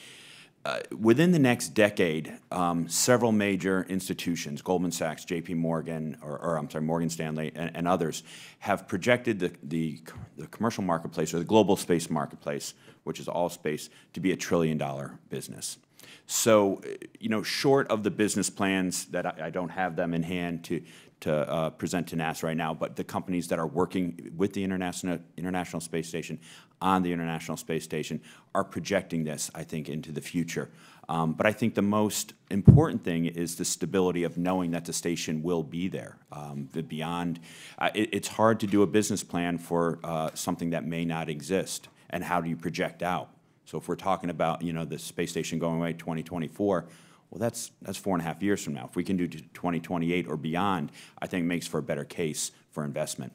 Uh, within the next decade, um, several major institutions, Goldman Sachs, J.P. Morgan, or, or I'm sorry, Morgan Stanley, and, and others, have projected the, the, the, commercial marketplace or the global space marketplace, which is all space, to be a trillion-dollar business. So, you know, short of the business plans that I, I don't have them in hand to to uh, present to NASA right now, but the companies that are working with the International, International Space Station on the International Space Station are projecting this, I think, into the future. Um, but I think the most important thing is the stability of knowing that the station will be there. Um, the beyond, uh, it, it's hard to do a business plan for uh, something that may not exist, and how do you project out? So if we're talking about, you know, the space station going away 2024, Well, that's, that's four and a half years from now. If we can do 2028 or beyond, I think makes for a better case for investment.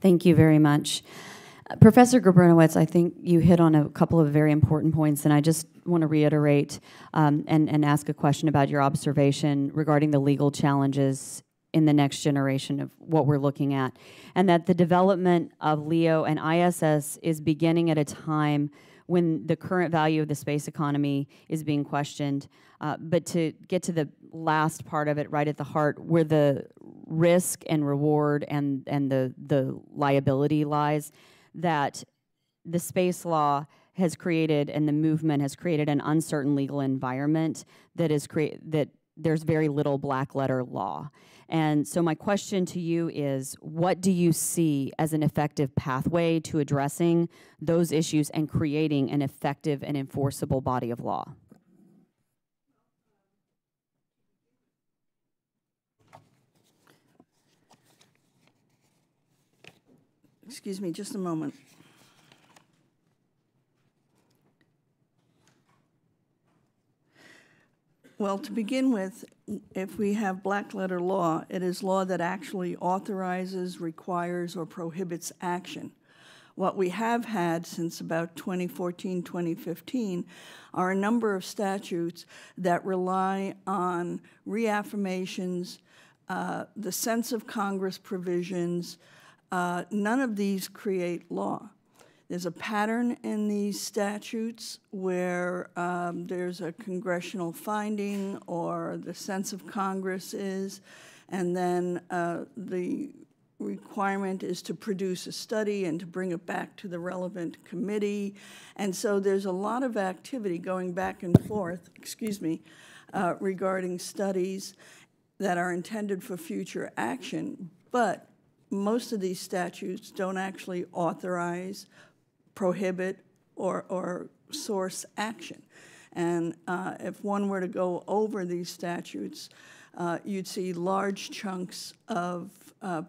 Thank you very much. Uh, Professor Gabrynowicz, I think you hit on a couple of very important points, and I just want to reiterate um, and, and ask a question about your observation regarding the legal challenges in the next generation of what we're looking at, and that the development of LEO and ISS is beginning at a time when the current value of the space economy is being questioned. Uh, but to get to the last part of it, right at the heart, where the risk and reward and, and the, the liability lies, that the space law has created and the movement has created an uncertain legal environment that is create that there's very little black letter law. And so my question to you is what do you see as an effective pathway to addressing those issues and creating an effective and enforceable body of law? Excuse me, just a moment. Well, to begin with, if we have black letter law, it is law that actually authorizes, requires, or prohibits action. What we have had since about 2014, 2015 are a number of statutes that rely on reaffirmations, uh, the sense of Congress provisions. Uh, none of these create law. There's a pattern in these statutes where um, there's a congressional finding or the sense of Congress is, and then uh, the requirement is to produce a study and to bring it back to the relevant committee. And so there's a lot of activity going back and forth, excuse me, uh, regarding studies that are intended for future action. But most of these statutes don't actually authorize prohibit or, or source action. And uh, if one were to go over these statutes, uh, you'd see large chunks of uh,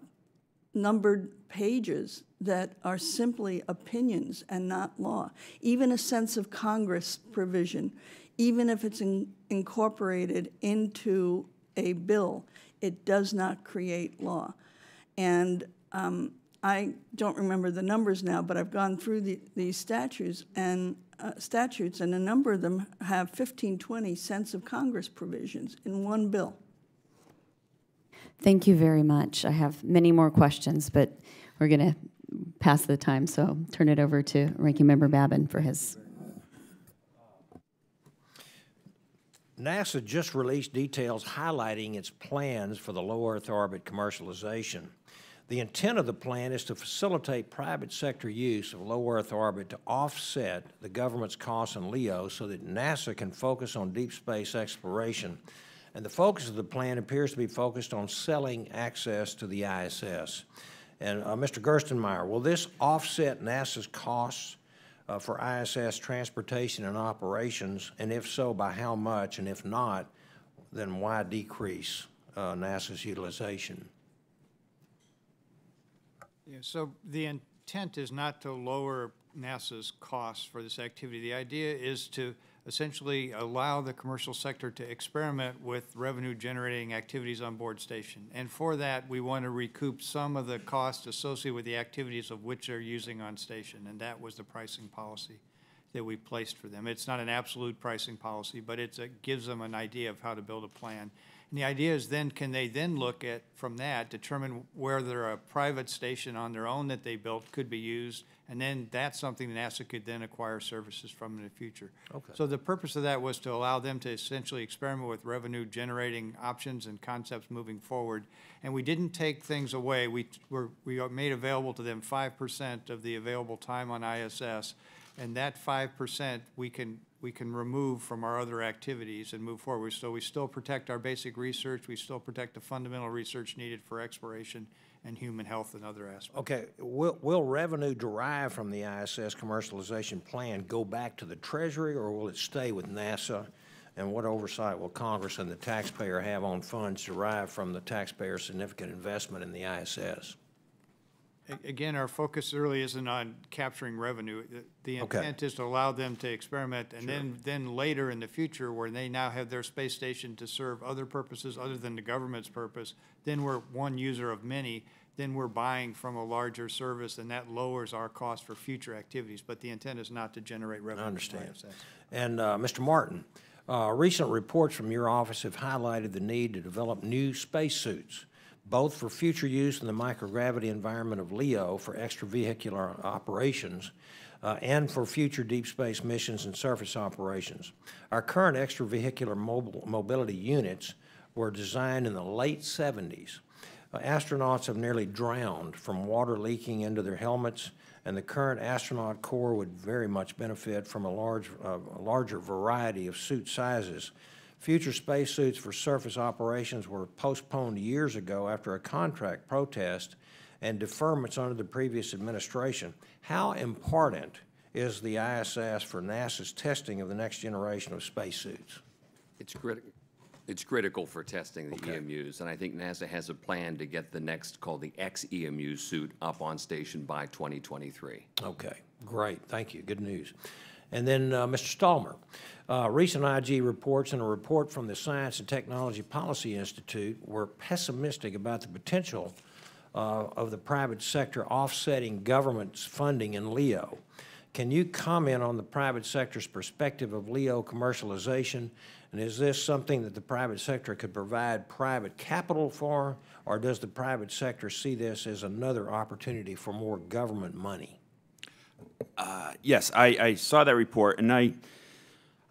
numbered pages that are simply opinions and not law. Even a sense of Congress provision, even if it's in, incorporated into a bill, it does not create law. And um, I don't remember the numbers now, but I've gone through the, these statutes and uh, statutes, and a number of them have 15, 20 sense of Congress provisions in one bill. Thank you very much. I have many more questions, but we're going to pass the time, so turn it over to Ranking Member Babin for his. NASA just released details highlighting its plans for the low Earth orbit commercialization. The intent of the plan is to facilitate private sector use of low Earth orbit to offset the government's costs in LEO so that NASA can focus on deep space exploration. And the focus of the plan appears to be focused on selling access to the ISS. And uh, Mr. Gerstenmaier, will this offset NASA's costs uh, for ISS transportation and operations? And if so, by how much? And if not, then why decrease uh, NASA's utilization? Yeah, so the intent is not to lower NASA's costs for this activity. The idea is to essentially allow the commercial sector to experiment with revenue-generating activities on board station. And for that, we want to recoup some of the costs associated with the activities of which they're using on station, and that was the pricing policy that we placed for them. It's not an absolute pricing policy, but it gives them an idea of how to build a plan. And the idea is then, can they then look at, from that, determine whether a private station on their own that they built could be used, and then that's something NASA could then acquire services from in the future. Okay. So the purpose of that was to allow them to essentially experiment with revenue-generating options and concepts moving forward. And we didn't take things away. We were, we made available to them five percent of the available time on ISS, and that five percent we can we can remove from our other activities and move forward. So we still protect our basic research, we still protect the fundamental research needed for exploration and human health and other aspects. Okay, will, will revenue derived from the ISS commercialization plan go back to the Treasury, or will it stay with NASA? And what oversight will Congress and the taxpayer have on funds derived from the taxpayer's significant investment in the ISS? A- Again, our focus really isn't on capturing revenue. The- The Okay. intent is to allow them to experiment, and then, then later in the future, where they now have their space station to serve other purposes other than the government's purpose, then we're one user of many, then we're buying from a larger service, and that lowers our cost for future activities. But the intent is not to generate revenue. I from understand. ISS. And, uh, Mr. Martin, uh, recent reports from your office have highlighted the need to develop new spacesuits, both for future use in the microgravity environment of LEO for extravehicular operations uh, and for future deep space missions and surface operations. Our current extravehicular mobile, mobility units were designed in the late 70s. Uh, Astronauts have nearly drowned from water leaking into their helmets, and the current astronaut corps would very much benefit from a large, uh, larger variety of suit sizes. Future spacesuits for surface operations were postponed years ago after a contract protest and deferments under the previous administration. How important is the ISS for NASA's testing of the next generation of spacesuits? It's critical. It's critical for testing the EMUs, and I think NASA has a plan to get the next, called the XEMU suit, up on station by 2023. Okay, great, thank you, good news. And then, uh, Mr. Stallmer, uh, recent IG reports and a report from the Science and Technology Policy Institute were pessimistic about the potential uh, of the private sector offsetting government's funding in LEO. Can you comment on the private sector's perspective of LEO commercialization? And is this something that the private sector could provide private capital for, or does the private sector see this as another opportunity for more government money? Yes, I, I saw that report, and I,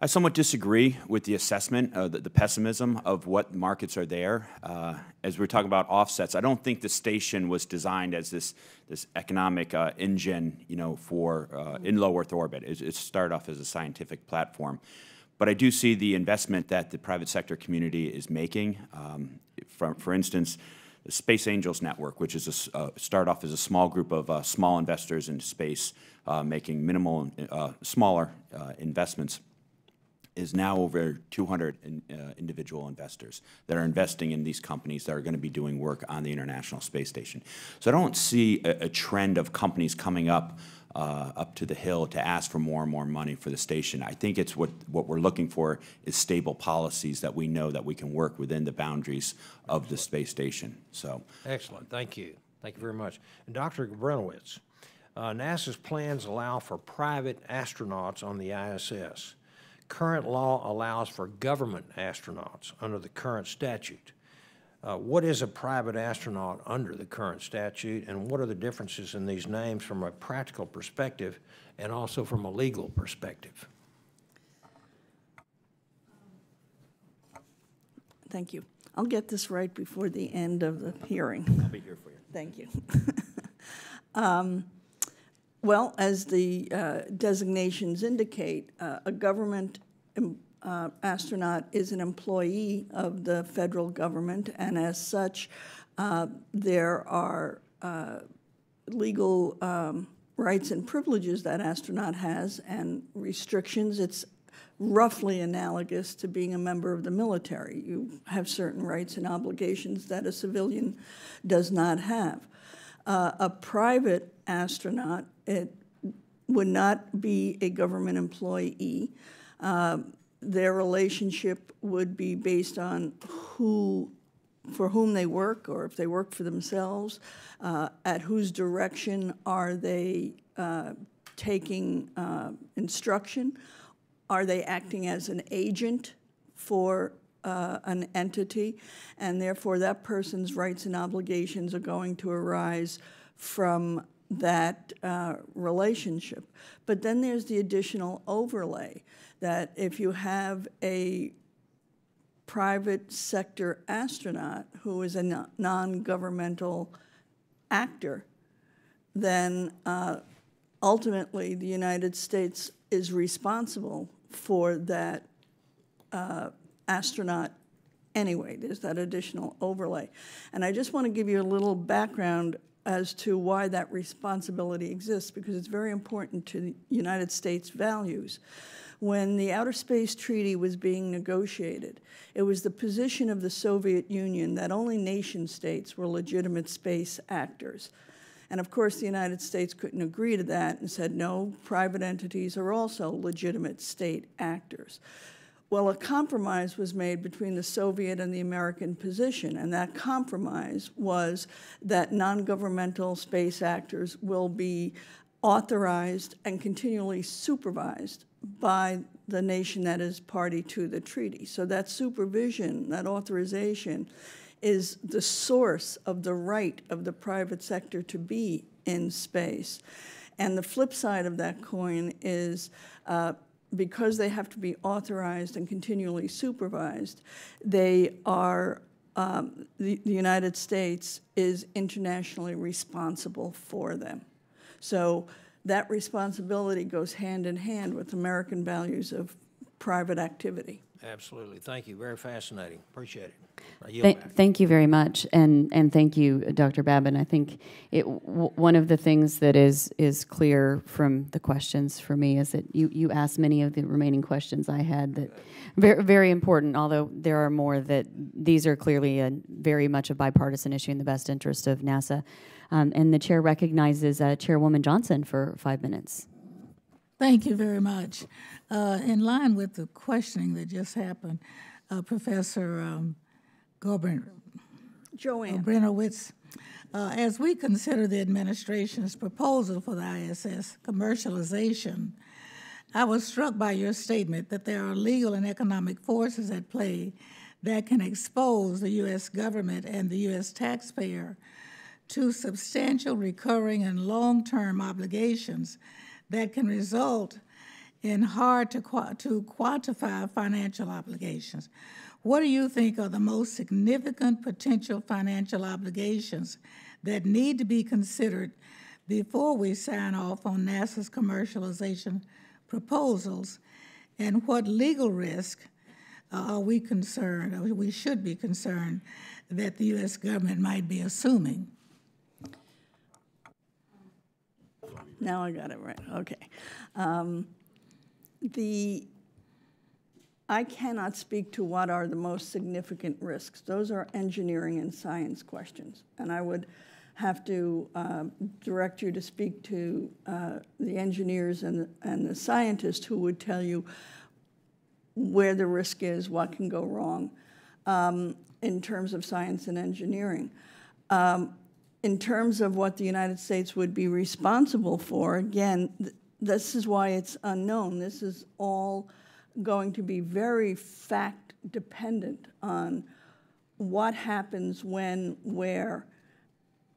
I somewhat disagree with the assessment, uh, the, the pessimism of what markets are there. Uh, as we're talking about offsets, I don't think the station was designed as this, this economic uh, engine, you know, for uh, in low Earth orbit. It, it started off as a scientific platform. But I do see the investment that the private sector community is making. Um, for, for instance, the Space Angels Network, which is a, uh, start off as a small group of uh, small investors in space, uh, making minimal, uh, smaller uh, investments, is now over 200 in, uh, individual investors that are investing in these companies that are going to be doing work on the International Space Station. So I don't see a, trend of companies coming up uh, up to the hill to ask for more and more money for the station. I think it's what, what we're looking for is stable policies that we know that we can work within the boundaries of the space station. So Excellent, thank you. Thank you very much. And Dr. Gabrynowicz, uh, NASA's plans allow for private astronauts on the ISS. Current law allows for government astronauts under the current statute. Uh, What is a private astronaut under the current statute, and what are the differences in these names from a practical perspective and also from a legal perspective? Thank you. I'll get this right before the end of the hearing. I'll be here for you. Thank you. Um, Well, as the uh, designations indicate, uh, a government uh, astronaut is an employee of the federal government, and as such, uh, there are uh, legal um, rights and privileges that astronaut has and restrictions. It's roughly analogous to being a member of the military. You have certain rights and obligations that a civilian does not have. Uh, a private astronaut, it would not be a government employee. Um, their relationship would be based on who, for whom they work, or if they work for themselves, uh, at whose direction are they uh, taking uh, instruction? Are they acting as an agent for uh, an entity? And therefore, that person's rights and obligations are going to arise from that uh, relationship. But then there's the additional overlay that if you have a private sector astronaut who is a non-governmental actor, then uh, ultimately the United States is responsible for that uh, astronaut anyway. There's that additional overlay. And I just want to give you a little background as to why that responsibility exists, because it's very important to the United States values. When the Outer Space Treaty was being negotiated, it was the position of the Soviet Union that only nation states were legitimate space actors. And of course, the United States couldn't agree to that and said, no, private entities are also legitimate state actors. Well, a compromise was made between the Soviet and the American position, and that compromise was that non governmental space actors will be authorized and continually supervised by the nation that is party to the treaty. So that supervision, that authorization, is the source of the right of the private sector to be in space. And the flip side of that coin is uh, because they have to be authorized and continually supervised, they are, um, the, the United States is internationally responsible for them. So that responsibility goes hand in hand with American values of private activity. Absolutely. Thank you. Very fascinating. Appreciate it. I yield Thank, thank you very much, and and thank you, Dr. Babin. I think it w- one of the things that is is clear from the questions for me is that you you asked many of the remaining questions I had that very very important. Although there are more that these are clearly a very much a bipartisan issue in the best interest of NASA, um, and the chair recognizes uh, Chairwoman Johnson for five minutes. Thank you very much. Uh, in line with the questioning that just happened, uh, Professor um, Gobrin, Joanne. Brenowitz, uh, as we consider the administration's proposal for the ISS commercialization, I was struck by your statement that there are legal and economic forces at play that can expose the U.S. government and the U.S. taxpayer to substantial recurring and long-term obligations that can result in hard to, to quantify financial obligations. What do you think are the most significant potential financial obligations that need to be considered before we sign off on NASA's commercialization proposals? And what legal risk uh, are we concerned, or we should be concerned, that the U.S. government might be assuming? Now I got it right. Okay. Um, the I cannot speak to what are the most significant risks. Those are engineering and science questions, and I would have to uh, direct you to speak to uh, the engineers and the, and the scientists who would tell you where the risk is, what can go wrong um, in terms of science and engineering. Um, in terms of what the United States would be responsible for, again, th this is why it's unknown. This is all going to be very fact dependent on what happens when, where,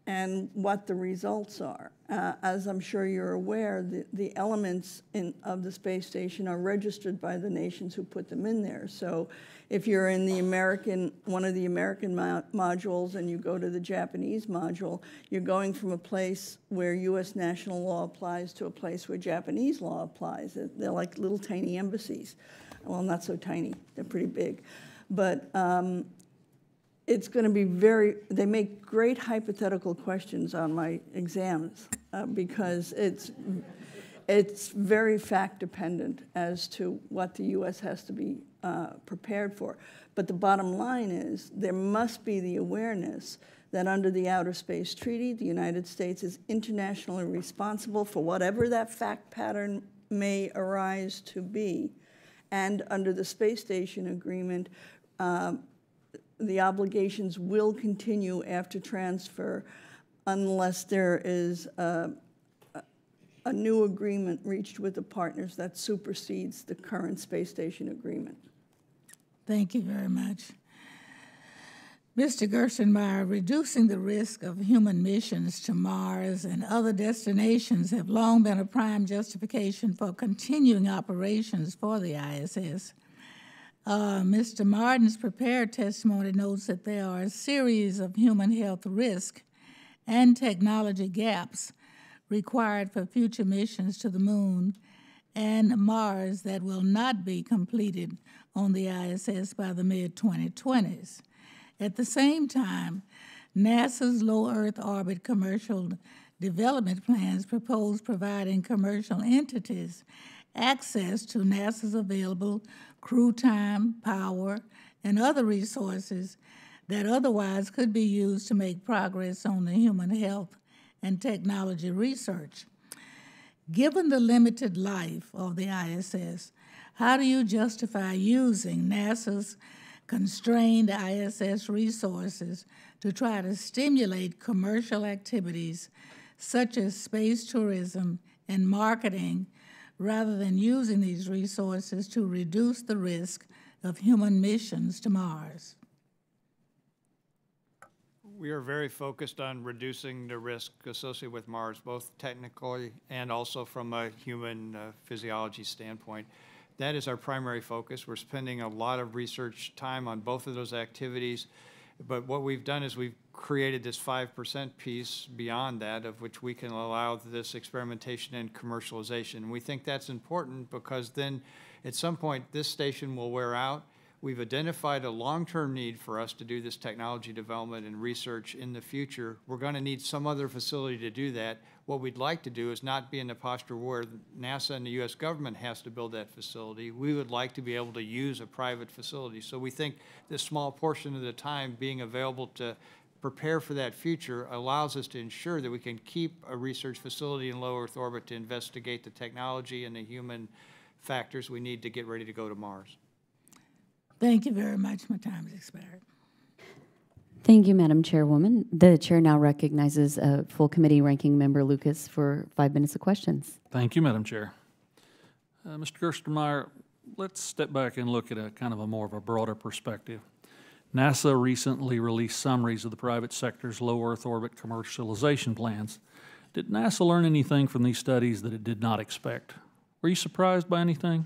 and what the results are. Uh, as I'm sure you're aware, the, the elements in, of the space station are registered by the nations who put them in there. So if you're in the American, one of the American mo modules and you go to the Japanese module, you're going from a place where US national law applies to a place where Japanese law applies. They're like little tiny embassies. Well, not so tiny, they're pretty big. But um, it's going to be very, they make great hypothetical questions on my exams uh, because it's, it's very fact dependent as to what the U.S. has to be uh, prepared for. But the bottom line is there must be the awareness that under the Outer Space Treaty, the United States is internationally responsible for whatever that fact pattern may arise to be. And under the Space Station Agreement, um, the obligations will continue after transfer unless there is a, a new agreement reached with the partners that supersedes the current space station agreement. Thank you very much. Mr. Gerstenmaier, reducing the risk of human missions to Mars and other destinations have long been a prime justification for continuing operations for the ISS. Uh, Mr. Martin's prepared testimony notes that there are a series of human health risks and technology gaps required for future missions to the moon and Mars that will not be completed on the ISS by the mid 2020s. At the same time, NASA's low Earth orbit commercial development plans propose providing commercial entities access to NASA's available crew time, power, and other resources that otherwise could be used to make progress on the human health and technology research. Given the limited life of the ISS, how do you justify using NASA's constrained ISS resources to try to stimulate commercial activities such as space tourism and marketing rather than using these resources to reduce the risk of human missions to Mars? We are very focused on reducing the risk associated with Mars, both technically and also from a human uh, physiology standpoint. That is our primary focus. We're spending a lot of research time on both of those activities. But what we've done is we've created this 5% piece beyond that of which we can allow this experimentation and commercialization. We think that's important because then at some point this station will wear out We've identified a long-term need for us to do this technology development and research in the future. We're going to need some other facility to do that. What we'd like to do is not be in the posture where NASA and the U.S. government has to build that facility. We would like to be able to use a private facility. So we think this small portion of the time being available to prepare for that future allows us to ensure that we can keep a research facility in low Earth orbit to investigate the technology and the human factors we need to get ready to go to Mars. Thank you very much. My time has expired. Thank you, Madam Chairwoman. The chair now recognizes uh, full committee ranking member Lucas for five minutes of questions. Thank you, Madam Chair. Uh, Mr. Gerstenmaier, let's step back and look at a kind of a more of a broader perspective. NASA recently released summaries of the private sector's low Earth orbit commercialization plans. Did NASA learn anything from these studies that it did not expect? Were you surprised by anything?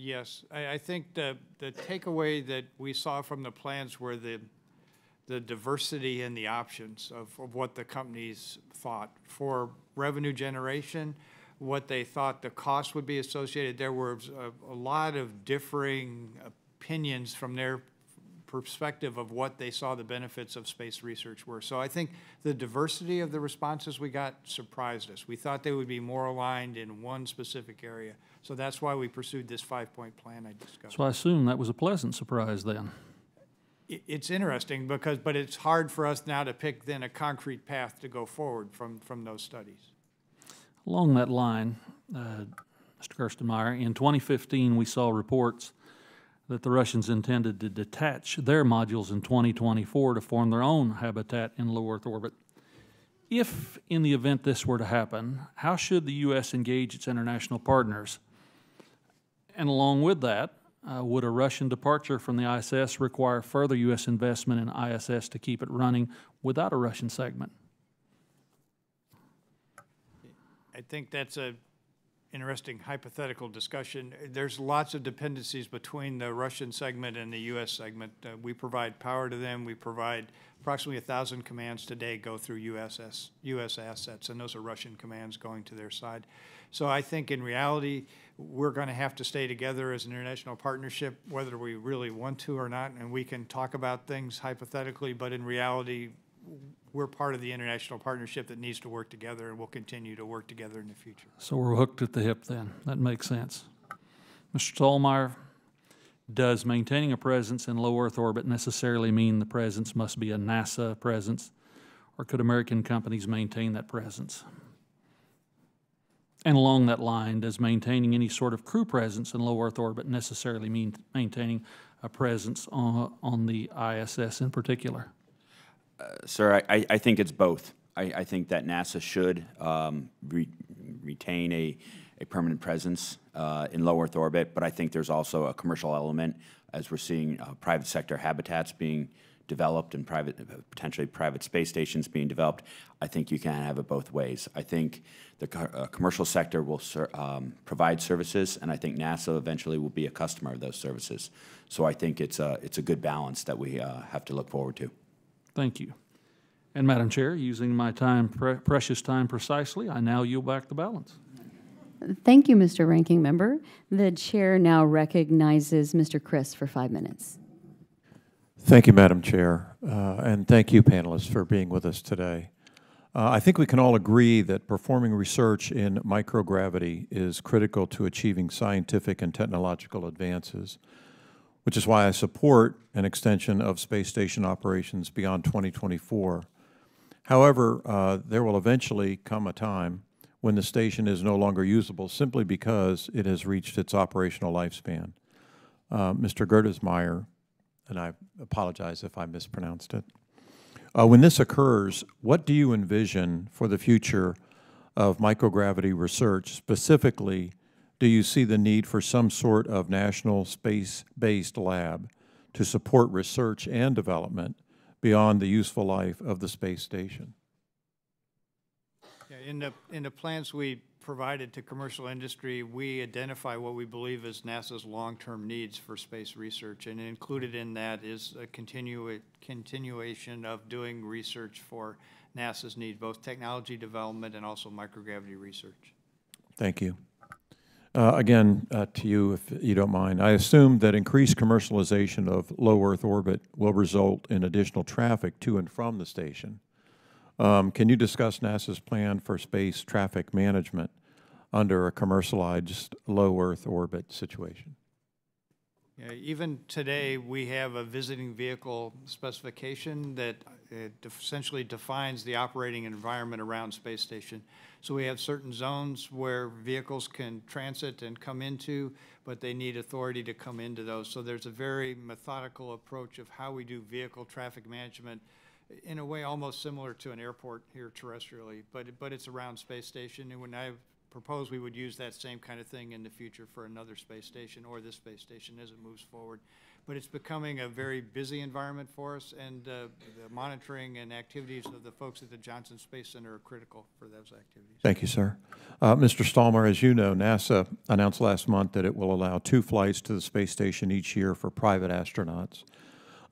Yes, I, I think the, the takeaway that we saw from the plans were the, the diversity and the options of, of what the companies thought for revenue generation, what they thought the cost would be associated. There were a, a lot of differing opinions from their perspective of what they saw the benefits of space research were. So I think the diversity of the responses we got surprised us. We thought they would be more aligned in one specific area. So that's why we pursued this five-point plan I discussed. So I assume that was a pleasant surprise then. It's interesting because, but it's hard for us now to pick then a concrete path to go forward from, from those studies. Along that line, uh, Mr. Gerstenmaier, in 2015 we saw reports that the Russians intended to detach their modules in 2024 to form their own habitat in low Earth orbit. If, in the event this were to happen, how should the U.S. engage its international partners? And along with that, uh, would a Russian departure from the ISS require further U.S. investment in ISS to keep it running without a Russian segment? I think that's a interesting hypothetical discussion. There's lots of dependencies between the Russian segment and the U.S. segment. Uh, we provide power to them. We provide approximately 1,000 commands today go through USS, U.S. assets, and those are Russian commands going to their side. So I think in reality, we're going to have to stay together as an international partnership, whether we really want to or not, and we can talk about things hypothetically, but in reality, we're part of the international partnership that needs to work together and will continue to work together in the future. So we're hooked at the hip then. That makes sense. Mr. Stallmer, does maintaining a presence in low Earth orbit necessarily mean the presence must be a NASA presence, or could American companies maintain that presence? And along that line, does maintaining any sort of crew presence in low Earth orbit necessarily mean maintaining a presence on, on the ISS in particular? Sir, I, I think it's both. I, I think that NASA should um, re retain a, a permanent presence uh, in low Earth orbit, but I think there's also a commercial element as we're seeing uh, private sector habitats being developed and private, potentially private space stations being developed. I think you can have it both ways. I think the co uh, commercial sector will um, provide services, and I think NASA eventually will be a customer of those services. So I think it's a, it's a good balance that we uh, have to look forward to. Thank you. And Madam Chair, using my time, pre precious time precisely, I now yield back the balance. Thank you, Mr. Ranking Member. The chair now recognizes Mr. Crist for five minutes. Thank you, Madam Chair, uh, and thank you, panelists, for being with us today. Uh, I think we can all agree that performing research in microgravity is critical to achieving scientific and technological advances which is why I support an extension of space station operations beyond 2024 However, uh, there will eventually come a time when the station is no longer usable simply because it has reached its operational lifespan. Uh, Mr. Gertesmeyer, and I apologize if I mispronounced it. Uh, when this occurs, what do you envision for the future of microgravity research? Specifically, do you see the need for some sort of national space-based lab to support research and development beyond the useful life of the space station? Yeah, in the, in the plans we provided to commercial industry, we identify what we believe is NASA's long-term needs for space research, and included in that is a continua- continuation of doing research for NASA's needs, both technology development and also microgravity research. Thank you. Uh, Again, uh, to you, if you don't mind, I assume that increased commercialization of low Earth orbit will result in additional traffic to and from the station. Um, Can you discuss NASA's plan for space traffic management under a commercialized low Earth orbit situation? Yeah, even today, we have a visiting vehicle specification that uh, essentially defines the operating environment around space station. So we have certain zones where vehicles can transit and come into, but they need authority to come into those. So there's a very methodical approach of how we do vehicle traffic management in a way almost similar to an airport here terrestrially, but, but it's around space station. And when I propose we would use that same kind of thing in the future for another space station or this space station as it moves forward. But it's becoming a very busy environment for us, and uh, the monitoring and activities of the folks at the Johnson Space Center are critical for those activities. Thank you, sir. Uh, Mr. Stallmer, as you know, NASA announced last month that it will allow two flights to the space station each year for private astronauts.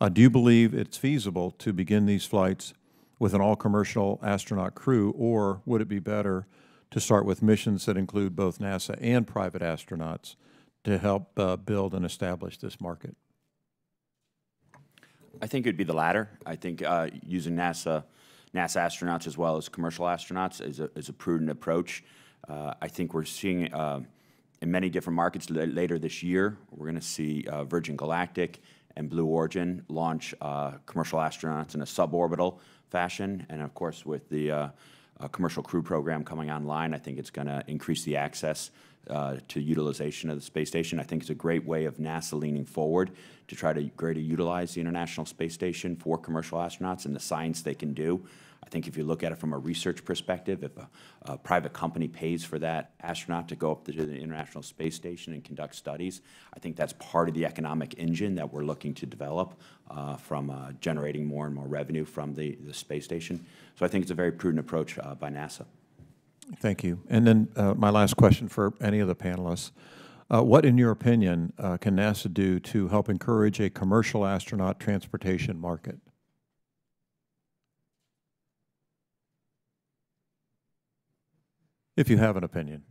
Uh, do you believe it's feasible to begin these flights with an all-commercial astronaut crew, or would it be better to start with missions that include both NASA and private astronauts to help uh, build and establish this market? I think it'd be the latter. I think uh, using NASA, NASA astronauts as well as commercial astronauts is a, is a prudent approach. Uh, I think we're seeing uh, in many different markets later this year, we're going to see uh, Virgin Galactic and Blue Origin launch uh, commercial astronauts in a suborbital fashion. And of course, with the uh, commercial crew program coming online, I think it's going to increase the access uh, to utilization of the space station. I think it's a great way of NASA leaning forward to try to greater utilize the International Space Station for commercial astronauts and the science they can do. I think if you look at it from a research perspective, if a, a private company pays for that astronaut to go up to the International Space Station and conduct studies, I think that's part of the economic engine that we're looking to develop uh, from uh, generating more and more revenue from the, the space station. So I think it's a very prudent approach uh, by NASA. Thank you. And then uh, my last question for any of the panelists. Uh, what, in your opinion, uh, can NASA do to help encourage a commercial astronaut transportation market? If you have an opinion.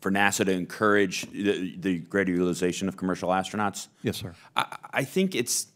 For NASA to encourage the, the greater utilization of commercial astronauts? Yes, sir. I, I think it's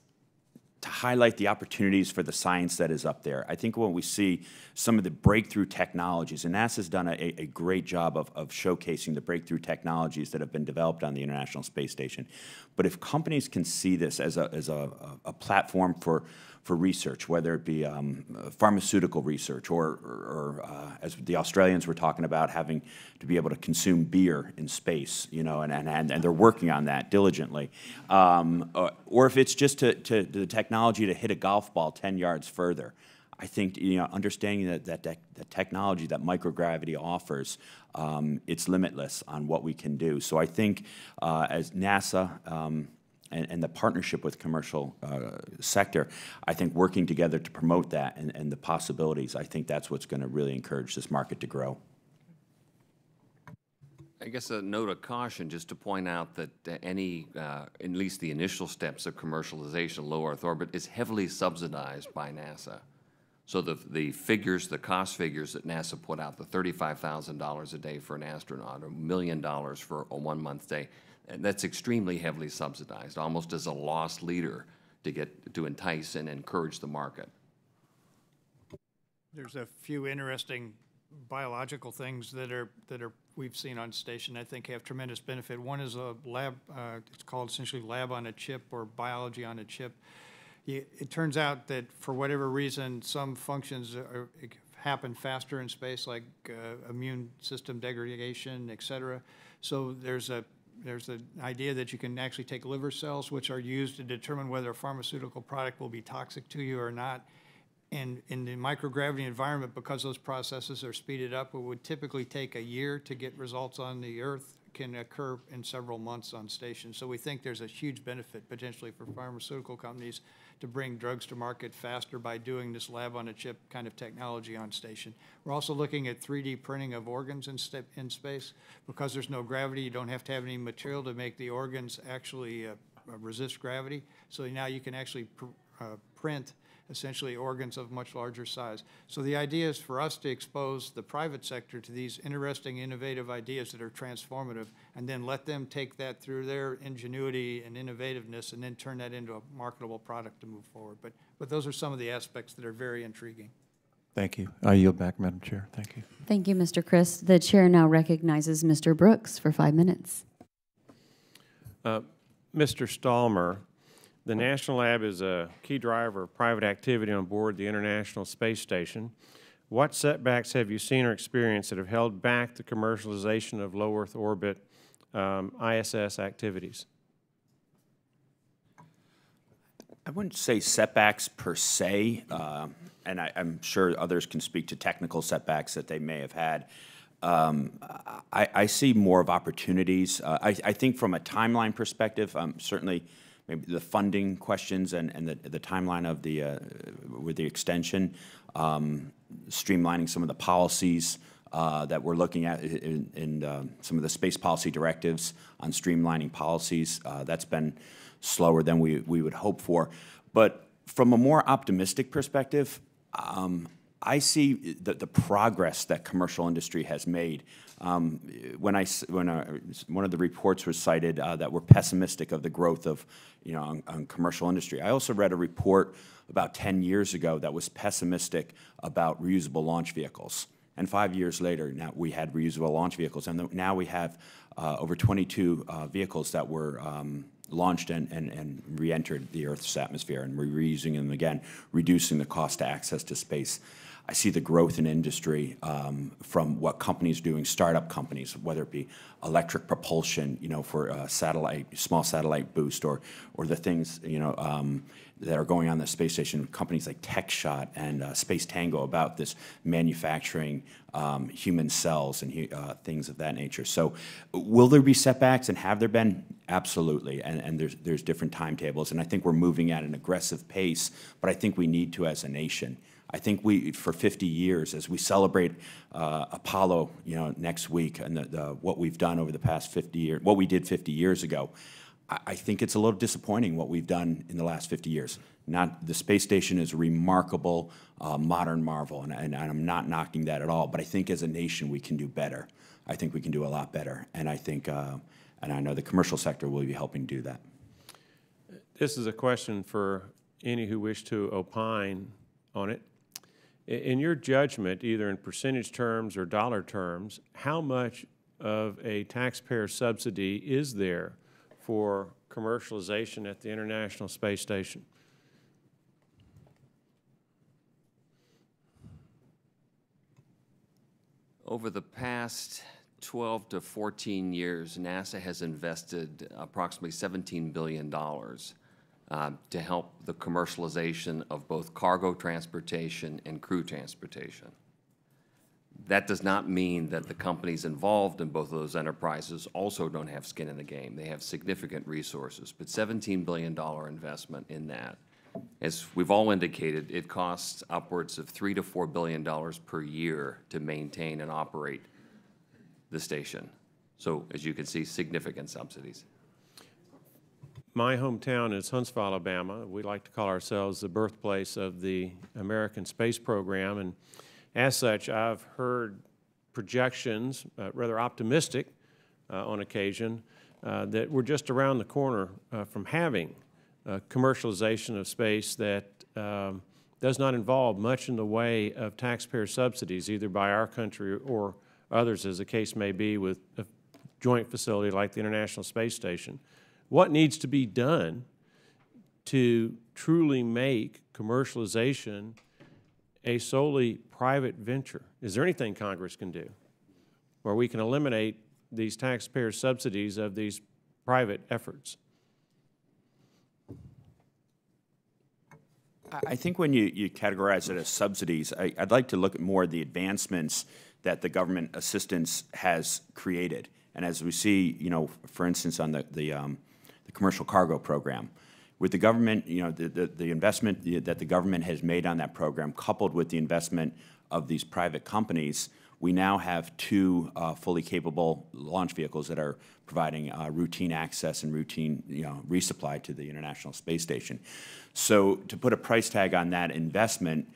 to highlight the opportunities for the science that is up there. I think when we see some of the breakthrough technologies, and NASA's done a, a great job of, of showcasing the breakthrough technologies that have been developed on the International Space Station. But if companies can see this as a, as a, a platform for for research, whether it be um, pharmaceutical research or, or, or uh, as the Australians were talking about, having to be able to consume beer in space, you know, and, and, and they're working on that diligently. Um, or, or, if it's just to, to, the technology to hit a golf ball 10 yards further. I think you know understanding that that, that technology that microgravity offers, um, it's limitless on what we can do. So I think uh, as NASA um, and, and the partnership with commercial uh, sector, I think working together to promote that and, and the possibilities, I think that's what's going to really encourage this market to grow. I guess a note of caution, just to point out that any, uh, at least the initial steps of commercialization, low Earth orbit, is heavily subsidized by NASA. So the, the figures, the cost figures that NASA put out, the $35,000 a day for an astronaut, a million dollars for a one-month stay, that's extremely heavily subsidized, almost as a loss leader to get to entice and encourage the market. There's a few interesting biological things that are that are we've seen on station. I think have tremendous benefit. One is a lab. Uh, it's called essentially lab on a chip or biology on a chip. it turns out that for whatever reason, some functions are, happen faster in space, like uh, immune system degradation, et cetera. So there's a there's an idea that you can actually take liver cells, which are used to determine whether a pharmaceutical product will be toxic to you or not. And in the microgravity environment, because those processes are speeded up, it would typically take a year to get results on the Earth can occur in several months on station. So we think there's a huge benefit potentially for pharmaceutical companies to bring drugs to market faster by doing this lab on a chip kind of technology on station. We're also looking at 3D printing of organs in, in space. Because there's no gravity, you don't have to have any material to make the organs actually uh, resist gravity. So now you can actually uh, print essentially organs of much larger size. So the idea is for us to expose the private sector to these interesting, innovative ideas that are transformative, and then let them take that through their ingenuity and innovativeness, and then turn that into a marketable product to move forward. But, but those are some of the aspects that are very intriguing. Thank you. I yield back, Madam Chair. Thank you. Thank you, Mr. Crist. The chair now recognizes Mr. Brooks for five minutes. Uh, Mr. Stallmer, the National Lab is a key driver of private activity on board the International Space Station. What setbacks have you seen or experienced that have held back the commercialization of low Earth orbit um, ISS activities? I wouldn't say setbacks per se, uh, and I, am sure others can speak to technical setbacks that they may have had. Um, I, I, see more of opportunities. Uh, I, I, think from a timeline perspective, um, certainly maybe the funding questions and, and the, the timeline of the, uh, with the extension, um, streamlining some of the policies uh, that we're looking at in, in uh, some of the space policy directives on streamlining policies. Uh, that's been slower than we, we would hope for. But from a more optimistic perspective, um, I see the, the progress that commercial industry has made. Um, when I when uh, one of the reports was cited uh, that were pessimistic of the growth of you know on, on, commercial industry. I also read a report about 10 years ago that was pessimistic about reusable launch vehicles. And five years later, now we had reusable launch vehicles, and now we have uh, over 22 uh, vehicles that were um, launched and, and, and re-entered the Earth's atmosphere, and we're reusing them again, reducing the cost to access to space. I see the growth in industry um, from what companies doing, startup companies, whether it be electric propulsion, you know, for a satellite, small satellite boost, or or the things, you know, um, that are going on the space station. Companies like TechShot and uh, Space Tango about this manufacturing um, human cells and uh, things of that nature. So, will there be setbacks, and have there been? Absolutely, and and there's there's different timetables, and I think we're moving at an aggressive pace. But I think we need to, as a nation. I think we, for 50 years, as we celebrate uh, Apollo, you know, next week, and the, the, what we've done over the past 50 years, what we did 50 years ago, I, I, think it's a little disappointing what we've done in the last 50 years. Not the space station is a remarkable uh, modern marvel, and, and, I'm not knocking that at all. But I think as a nation we can do better. I think we can do a lot better, and I think, uh, and I know the commercial sector will be helping do that. This is a question for any who wish to opine on it. In your judgment, either in percentage terms or dollar terms, how much of a taxpayer subsidy is there for commercialization at the International Space Station? Over the past 12 to 14 years, NASA has invested approximately $17 billion um, to help the commercialization of both cargo transportation and crew transportation. That does not mean that the companies involved in both of those enterprises also don't have skin in the game. They have significant resources, but $17 billion investment in that. As we've all indicated, it costs upwards of three to four billion dollars per year to maintain and operate the station. So as you can see, significant subsidies. My hometown is Huntsville, Alabama. We like to call ourselves the birthplace of the American space program. And as such, I've heard projections, uh, rather optimistic uh, on occasion, uh, that we're just around the corner uh, from having commercialization of space that um, does not involve much in the way of taxpayer subsidies, either by our country or others, as the case may be with a joint facility like the International Space Station what needs to be done to truly make commercialization a solely private venture? Is there anything Congress can do where we can eliminate these taxpayer subsidies of these private efforts? I- think when you, you categorize it as subsidies, I, I'd like to look at more the advancements that the government assistance has created. And as we see, you know, for instance, on the, the, um, the commercial cargo program, with the government, you know, the, the, the investment that the government has made on that program, coupled with the investment of these private companies, we now have two uh, fully capable launch vehicles that are providing uh, routine access and routine, you know, resupply to the International Space Station. So to put a price tag on that investment,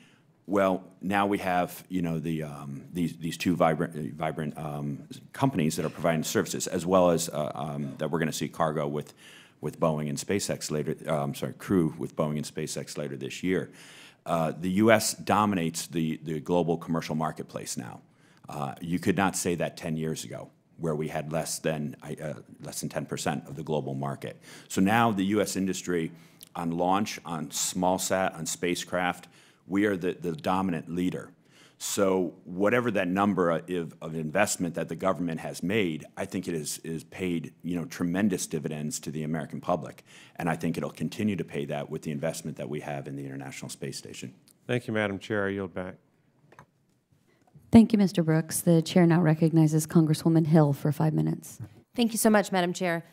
well, now we have, you know, the, um, these, these two vibrant, vibrant um, companies that are providing services, as well as uh, um, that we're going to see cargo with, with Boeing and SpaceX later, uh, I'm sorry, crew with Boeing and SpaceX later this year. Uh, the U.S. dominates the, the global commercial marketplace now. Uh, you could not say that 10 years ago, where we had less than, uh, less than 10% of the global market. So now the U.S. industry on launch, on small sat, on spacecraft, we are the, the dominant leader. So whatever that number of, of investment that the government has made, I think it is, is paid you know, tremendous dividends to the American public. And I think it'll continue to pay that with the investment that we have in the International Space Station. Thank you, Madam Chair. I yield back. Thank you, Mr. Brooks. The chair now recognizes Congresswoman Hill for five minutes. Thank you so much, Madam Chair.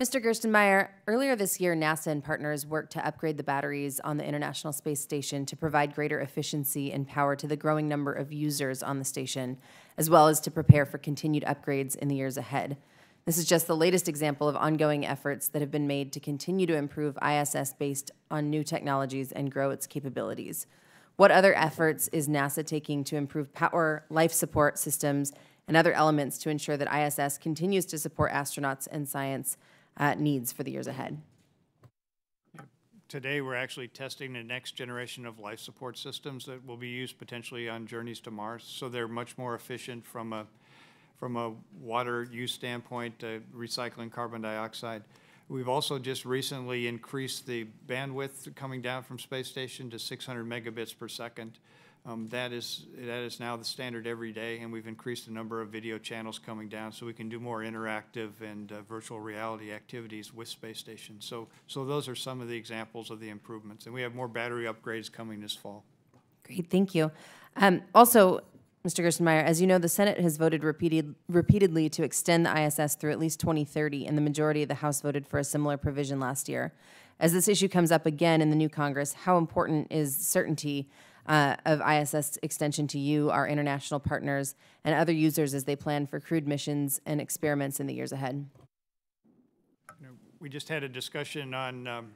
Mr. Gerstenmaier, earlier this year, NASA and partners worked to upgrade the batteries on the International Space Station to provide greater efficiency and power to the growing number of users on the station, as well as to prepare for continued upgrades in the years ahead. This is just the latest example of ongoing efforts that have been made to continue to improve ISS based on new technologies and grow its capabilities. What other efforts is NASA taking to improve power, life support systems, and other elements to ensure that ISS continues to support astronauts and science uh, needs for the years ahead? Today, we're actually testing the next generation of life support systems that will be used potentially on journeys to Mars. So they're much more efficient from a, from a water use standpoint, uh, recycling carbon dioxide. We've also just recently increased the bandwidth coming down from space station to 600 megabits per second. Um, that is that is now the standard every day, and we've increased the number of video channels coming down, so we can do more interactive and uh, virtual reality activities with space station. So, so those are some of the examples of the improvements, and we have more battery upgrades coming this fall. Great, thank you. Um, also, Mr. Gerstenmaier, as you know, the Senate has voted repeated, repeatedly to extend the ISS through at least 2030, and the majority of the House voted for a similar provision last year. As this issue comes up again in the new Congress, how important is certainty uh, of ISS extension to you, our international partners, and other users as they plan for crewed missions and experiments in the years ahead? You know, we just had a discussion on um,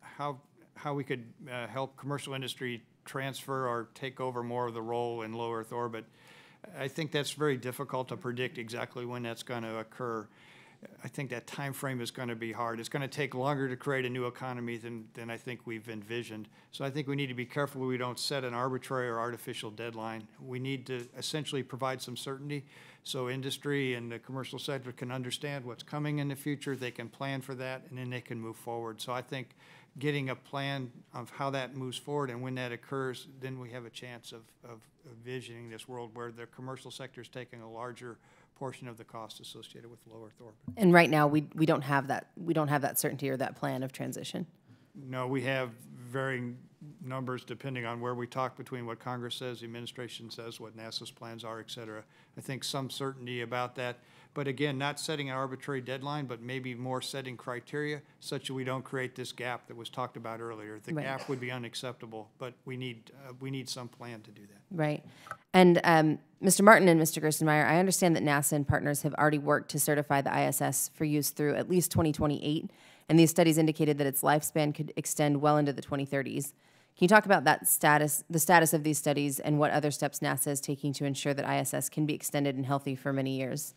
how how we could uh, help commercial industry transfer or take over more of the role in low Earth orbit. I think that's very difficult to predict exactly when that's going to occur. I think that time frame is going to be hard. It's going to take longer to create a new economy than, than I think we've envisioned. So I think we need to be careful we don't set an arbitrary or artificial deadline. We need to essentially provide some certainty so industry and the commercial sector can understand what's coming in the future. They can plan for that, and then they can move forward. So I think getting a plan of how that moves forward and when that occurs, then we have a chance of, of, of visioning this world where the commercial sector is taking a larger portion of the cost associated with low Earth orbit. And right now, we, we don't have that we don't have that certainty or that plan of transition. No, we have varying numbers depending on where we talk between what Congress says, the administration says, what NASA's plans are, et cetera. I think some certainty about that. But again, not setting an arbitrary deadline, but maybe more setting criteria such that we don't create this gap that was talked about earlier. The Right. gap would be unacceptable, but we need, uh, we need some plan to do that. Right. And um, Mr. Martin and Mr. Gerstenmaier, I understand that NASA and partners have already worked to certify the ISS for use through at least 2028, and these studies indicated that its lifespan could extend well into the 2030s. Can you talk about that status, the status of these studies, and what other steps NASA is taking to ensure that ISS can be extended and healthy for many years?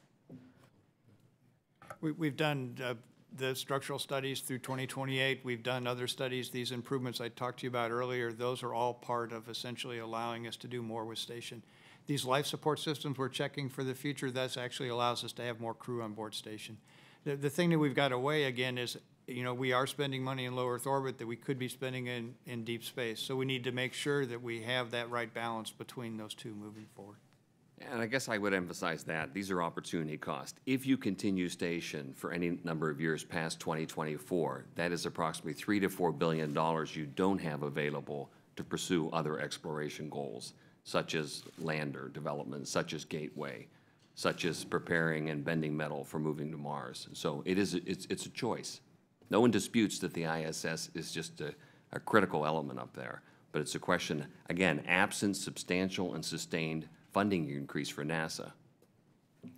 We, we've done uh, the structural studies through 2028. We've done other studies. These improvements I talked to you about earlier, those are all part of essentially allowing us to do more with station. These life support systems we're checking for the future, that actually allows us to have more crew on board station. The, the thing that we've got weigh again is you know, we are spending money in low Earth orbit that we could be spending in, in deep space. So we need to make sure that we have that right balance between those two moving forward. And I guess I would emphasize that, these are opportunity costs. If you continue station for any number of years past 2024, that is approximately three to four billion dollars you don't have available to pursue other exploration goals, such as lander development, such as Gateway, such as preparing and bending metal for moving to Mars. So it is, it's, it's a choice. No one disputes that the ISS is just a, a critical element up there, but it's a question, again, absent substantial and sustained funding increase for NASA.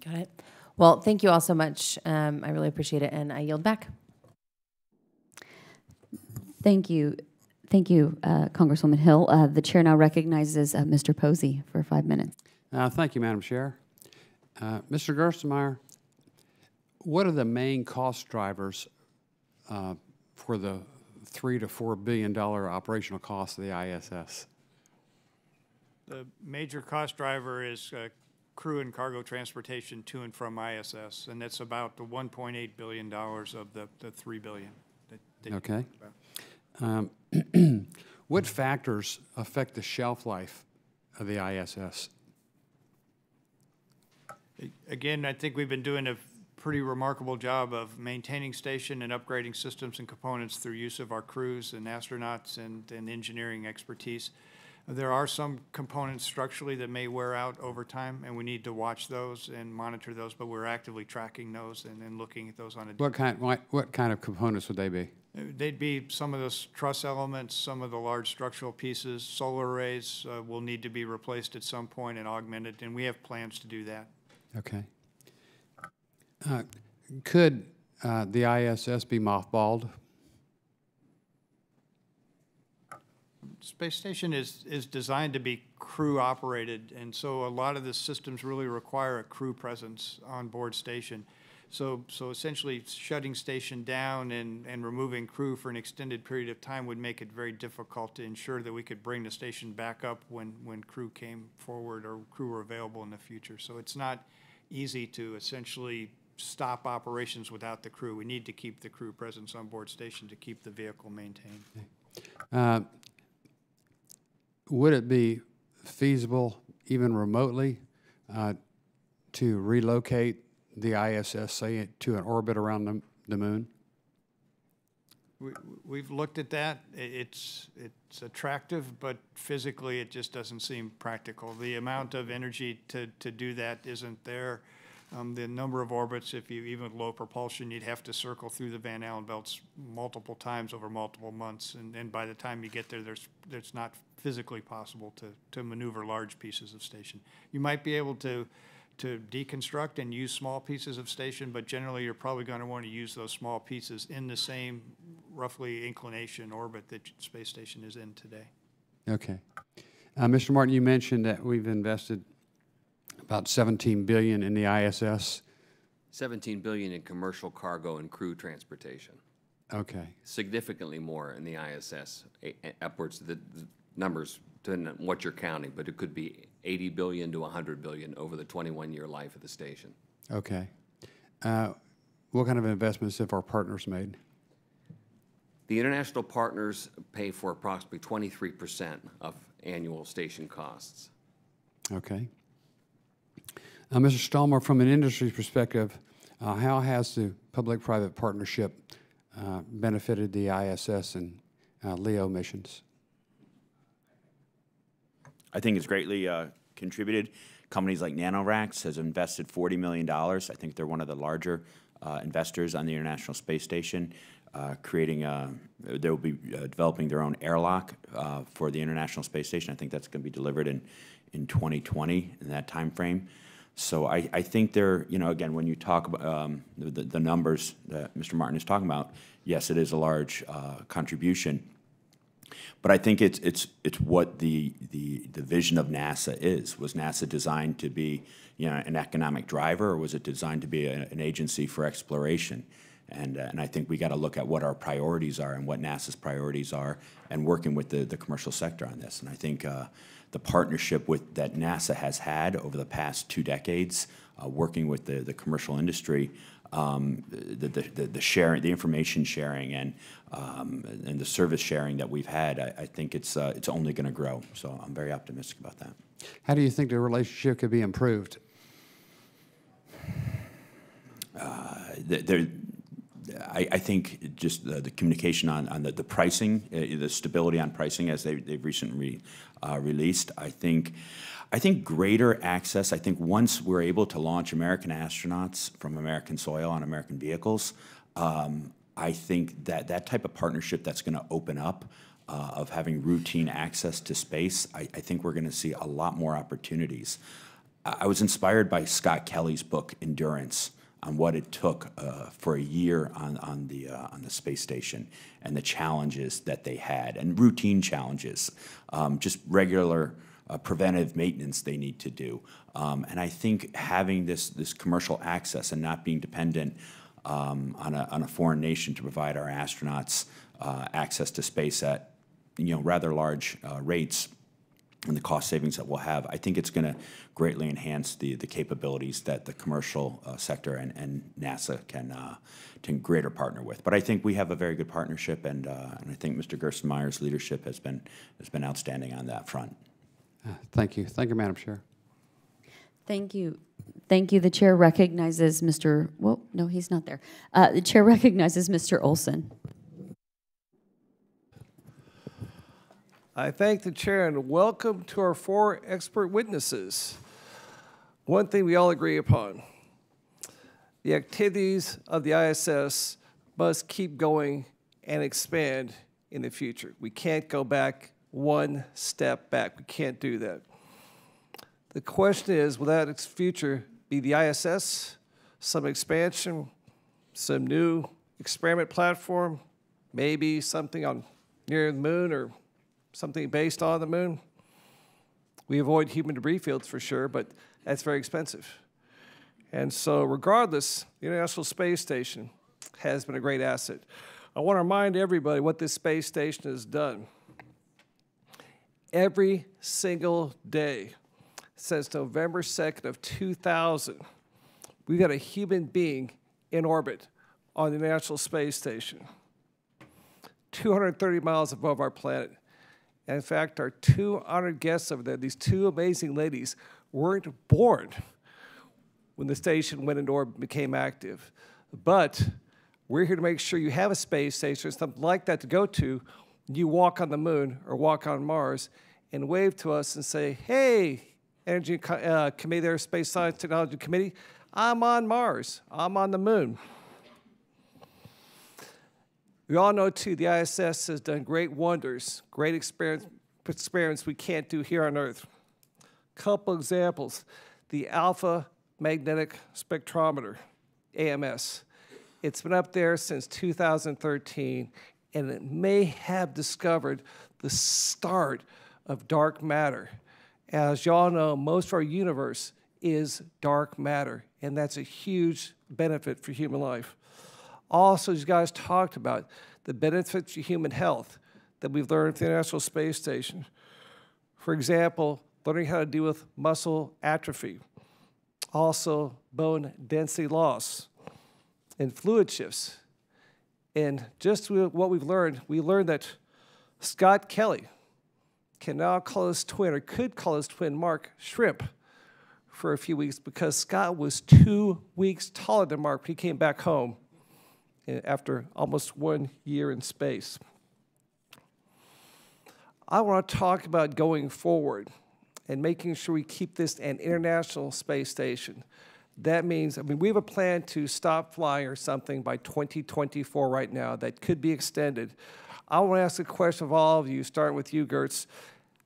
Got it. Well, thank you all so much. Um, I really appreciate it, and I yield back. Thank you. Thank you, uh, Congresswoman Hill. Uh, the chair now recognizes uh, Mr. Posey for five minutes. Uh, thank you, Madam Chair. Uh, Mr. Gerstenmaier, what are the main cost drivers uh, for the three to four billion dollar operational cost of the ISS? The major cost driver is uh, crew and cargo transportation to and from ISS, and that's about the $1.8 billion of the, the 3 billion. that- that Okay. Um, what factors affect the shelf life of the ISS? Again, I think we've been doing a pretty remarkable job of maintaining station and upgrading systems and components through use of our crews and astronauts and, and engineering expertise. There are some components structurally that may wear out over time, and we need to watch those and monitor those, but we're actively tracking those and, and looking at those on a What kind, what, what kind of components would they be? They'd be some of those truss elements, some of the large structural pieces. Solar arrays uh, will need to be replaced at some point and augmented, and we have plans to do that. Okay. Uh, Could uh, the ISS be mothballed? Space station is, is designed to be crew-operated, and so a lot of the systems really require a crew presence on board station. So, so essentially shutting station down and, and removing crew for an extended period of time would make it very difficult to ensure that we could bring the station back up when, when crew came forward or crew were available in the future. So it's not easy to essentially stop operations without the crew. We need to keep the crew presence on board station to keep the vehicle maintained. Uh, Would it be feasible, even remotely, uh, to relocate the ISS, say, to an orbit around the, the moon? We, we've looked at that. It's, it's attractive, but physically, it just doesn't seem practical. The amount of energy to, to do that isn't there. Um, the number of orbits, if you, even with low propulsion, you'd have to circle through the Van Allen belts multiple times over multiple months. And, and by the time you get there, there's, it's not physically possible to, to maneuver large pieces of station. You might be able to, to deconstruct and use small pieces of station, but generally, you're probably going to want to use those small pieces in the same roughly inclination orbit that space station is in today. Okay. Uh, Mr. Martin, you mentioned that we've invested about 17 billion in the ISS. 17 billion in commercial cargo and crew transportation. Okay. Significantly more in the ISS, upwards, the the numbers, depending on what you're counting, but it could be 80 billion to 100 billion over the 21-year life of the station. Okay. Uh, what kind of investments have our partners made? The international partners pay for approximately 23% of annual station costs. Okay. Uh, Mr. Stallmer, from an industry perspective, uh, how has the public-private partnership uh, benefited the ISS and uh, LEO missions? I think it's greatly uh, contributed. Companies like NanoRacks has invested $40 million. I think they're one of the larger uh, investors on the International Space Station, uh, creating, uh, they will be uh, developing their own airlock uh, for the International Space Station. I think that's going to be delivered in, in 2020, in that time frame. So I, think they're, you know, again, when you talk about um, the, numbers that Mr. Martin is talking about, yes, it is a large uh, contribution. But I think it's it's it's what the the the vision of NASA is. Was NASA designed to be you know an economic driver, or was it designed to be an agency for exploration? And uh, and I think we got to look at what our priorities are and what NASA's priorities are, and working with the the commercial sector on this. And I think. Uh, the partnership with that NASA has had over the past two decades, uh, working with the, the commercial industry, um, the, the, the sharing, the information sharing and, um, and the service sharing that we've had, I, I think it's, uh, it's only going to grow. So I'm very optimistic about that. How do you think the relationship could be improved? Uh, there, I, I, think just the, the, communication on, on the, the pricing, uh, the stability on pricing as they, they've recently uh, released. I think, I think greater access. I think once we're able to launch American astronauts from American soil on American vehicles, um, I think that that type of partnership that's going to open up uh, of having routine access to space, I, I think we're going to see a lot more opportunities. I was inspired by Scott Kelly's book, Endurance on what it took uh, for a year on, on, the, uh, on the space station and the challenges that they had, and routine challenges, um, just regular uh, preventive maintenance they need to do. Um, and I think having this, this commercial access and not being dependent um, on, a, on a foreign nation to provide our astronauts uh, access to space at you know, rather large uh, rates and the cost savings that we'll have, I think it's going to greatly enhance the, the capabilities that the commercial uh, sector and, and NASA can, uh, can greater partner with. But I think we have a very good partnership, and, uh, and I think Mr. Gerstenmaier's leadership has been, has been outstanding on that front. Uh, thank you. Thank you, Madam Chair. Thank you. Thank you. The chair recognizes Mr. Well, no, he's not there. Uh, the chair recognizes Mr. Olson. I thank the chair and welcome to our four expert witnesses. One thing we all agree upon the activities of the ISS must keep going and expand in the future. We can't go back one step back. We can't do that. The question is will that future be the ISS, some expansion, some new experiment platform, maybe something on near the moon or something based on the moon. We avoid human debris fields for sure, but that's very expensive. And so, regardless, the International Space Station has been a great asset. I want to remind everybody what this space station has done. Every single day since November 2nd of 2000, we've got a human being in orbit on the International Space Station, 230 miles above our planet. And in fact, our two honored guests over there, these two amazing ladies, weren't born when the station went into orbit became active. But we're here to make sure you have a space station or something like that to go to. You walk on the moon or walk on Mars and wave to us and say, hey, Energy uh, Committee there, Space Science Technology Committee, I'm on Mars, I'm on the moon. We all know, too, the ISS has done great wonders, great experience, experiments we can't do here on Earth. Couple examples. The Alpha Magnetic Spectrometer, AMS. It's been up there since 2013, and it may have discovered the start of dark matter. As y'all know, most of our universe is dark matter, and that's a huge benefit for human life. Also, you guys talked about, the benefits to human health that we've learned at the International Space Station. For example, learning how to deal with muscle atrophy, also bone density loss, and fluid shifts. And just what we've learned, we learned that Scott Kelly can now call his twin, or could call his twin Mark Shrimp for a few weeks because Scott was two weeks taller than Mark when he came back home after almost one year in space. I want to talk about going forward and making sure we keep this an international space station. That means, I mean, we have a plan to stop flying or something by 2024 right now that could be extended. I want to ask a question of all of you, starting with you, Gerst.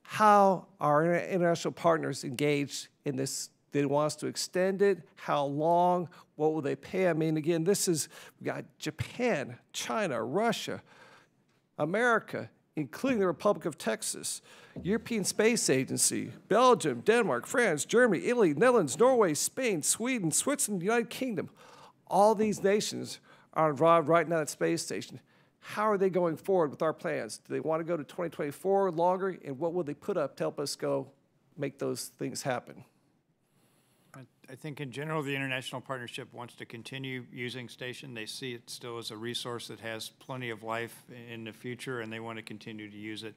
How are international partners engaged in this they want us to extend it. How long? What will they pay? I mean, again, this is, we've got Japan, China, Russia, America, including the Republic of Texas, European Space Agency, Belgium, Denmark, France, Germany, Italy, Netherlands, Norway, Spain, Sweden, Switzerland, United Kingdom. All these nations are involved right now at space station. How are they going forward with our plans? Do they want to go to 2024 longer? And what will they put up to help us go make those things happen? I think in general, the international partnership wants to continue using station. They see it still as a resource that has plenty of life in the future, and they want to continue to use it.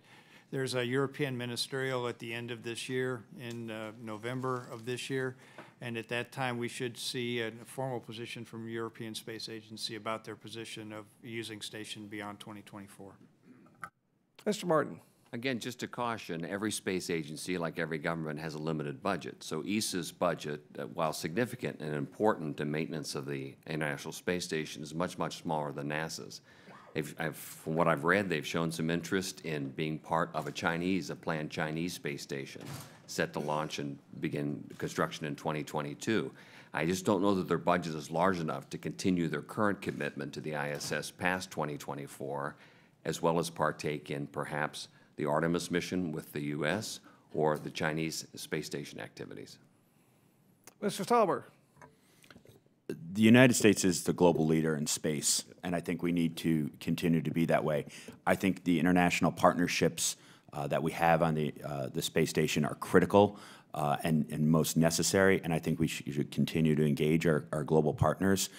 There's a European ministerial at the end of this year, in uh, November of this year, and at that time, we should see a formal position from European Space Agency about their position of using station beyond 2024. Mr. Martin. Again, just a caution, every space agency, like every government, has a limited budget. So ESA's budget, uh, while significant and important to maintenance of the International Space Station, is much, much smaller than NASA's. I've, from what I've read, they've shown some interest in being part of a Chinese, a planned Chinese space station, set to launch and begin construction in 2022. I just don't know that their budget is large enough to continue their current commitment to the ISS past 2024, as well as partake in perhaps the Artemis mission with the U.S. or the Chinese space station activities. Mr. Tauber. The United States is the global leader in space, and I think we need to continue to be that way. I think the international partnerships uh, that we have on the, uh, the space station are critical uh, and, and most necessary, and I think we sh should continue to engage our, our global partners.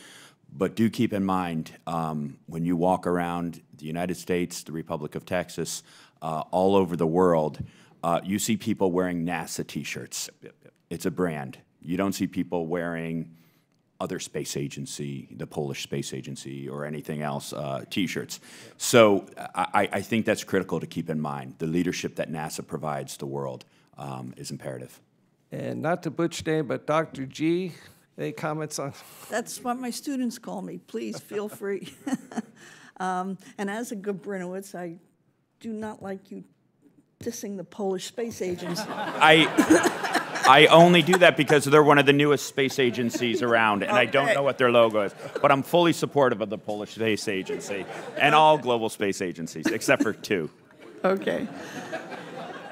But do keep in mind, um, when you walk around the United States, the Republic of Texas, uh, all over the world, uh, you see people wearing NASA T-shirts. Yep, yep, yep. It's a brand. You don't see people wearing other space agency, the Polish space agency, or anything else uh, T-shirts. So I, I, think that's critical to keep in mind. The leadership that NASA provides the world um, is imperative. And not to butch name, but Dr. G, any comments on? That's what my students call me. Please feel free. um, and as a Gabrynowicz, I do not like you dissing the Polish space agency. I, I only do that because they're one of the newest space agencies around, and okay. I don't know what their logo is. But I'm fully supportive of the Polish Space Agency and all global space agencies, except for two. Okay.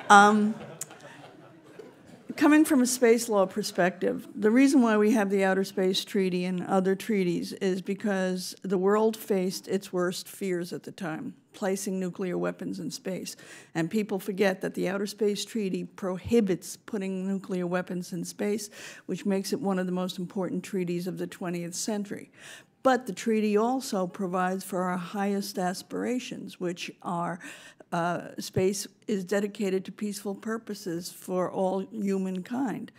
Um, coming from a space law perspective, the reason why we have the Outer Space Treaty and other treaties is because the world faced its worst fears at the time, placing nuclear weapons in space. And people forget that the Outer Space Treaty prohibits putting nuclear weapons in space, which makes it one of the most important treaties of the 20th century. But the treaty also provides for our highest aspirations, which are uh, space is dedicated to peaceful purposes for all humankind.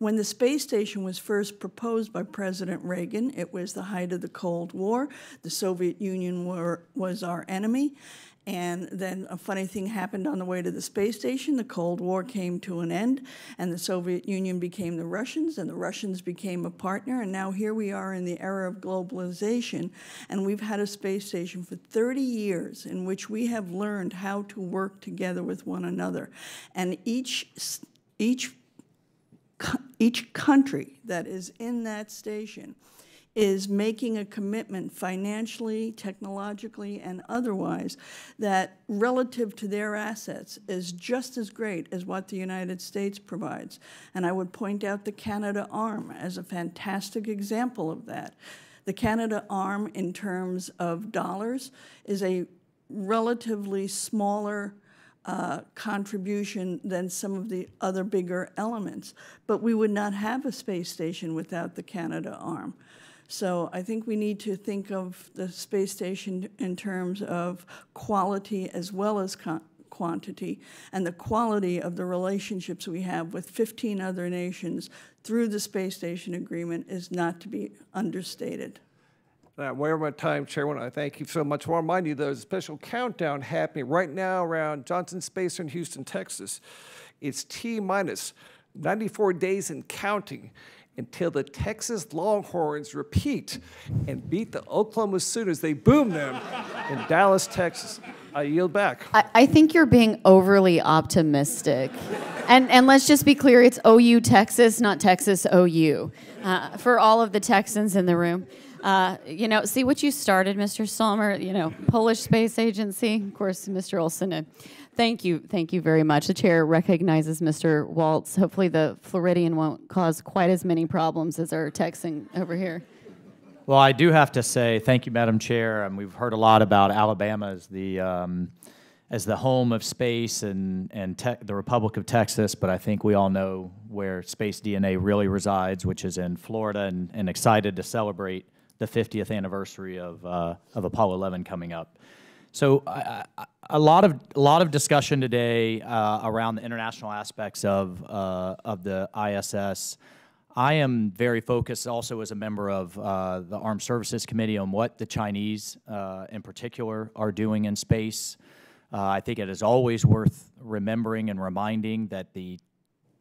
When the space station was first proposed by President Reagan, it was the height of the Cold War. The Soviet Union were, was our enemy. And then a funny thing happened on the way to the space station. The Cold War came to an end, and the Soviet Union became the Russians, and the Russians became a partner. And now here we are in the era of globalization, and we've had a space station for 30 years in which we have learned how to work together with one another. And each, each, each country that is in that station is making a commitment financially, technologically, and otherwise that relative to their assets is just as great as what the United States provides. And I would point out the Canadarm as a fantastic example of that. The Canadarm, in terms of dollars, is a relatively smaller uh, contribution than some of the other bigger elements. But we would not have a space station without the Canadarm. So I think we need to think of the space station in terms of quality as well as quantity, and the quality of the relationships we have with 15 other nations through the space station agreement is not to be understated. We're my time, Chairman. I thank you so much. I want to remind you there's a special countdown happening right now around Johnson Space in Houston, Texas. It's T minus 94 days and counting until the Texas Longhorns repeat and beat the Oklahoma Sooners. They boom them in Dallas, Texas. I yield back. I, I think you're being overly optimistic. and, and let's just be clear it's OU Texas, not Texas OU. Uh, for all of the Texans in the room. Uh, you know, see what you started, Mr. Stallmer, you know, Polish Space Agency. Of course, Mr. Olson. Thank you, thank you very much. The chair recognizes Mr. Waltz. Hopefully the Floridian won't cause quite as many problems as our Texan over here. Well, I do have to say thank you, Madam Chair. Um, we've heard a lot about Alabama as the um, as the home of space and, and the Republic of Texas, but I think we all know where space DNA really resides, which is in Florida, and, and excited to celebrate the 50th anniversary of, uh, of Apollo 11 coming up. So a lot of a lot of discussion today uh, around the international aspects of uh, of the ISS. I am very focused also as a member of uh, the Armed Services Committee on what the Chinese uh, in particular are doing in space. I think it is always worth remembering and reminding that the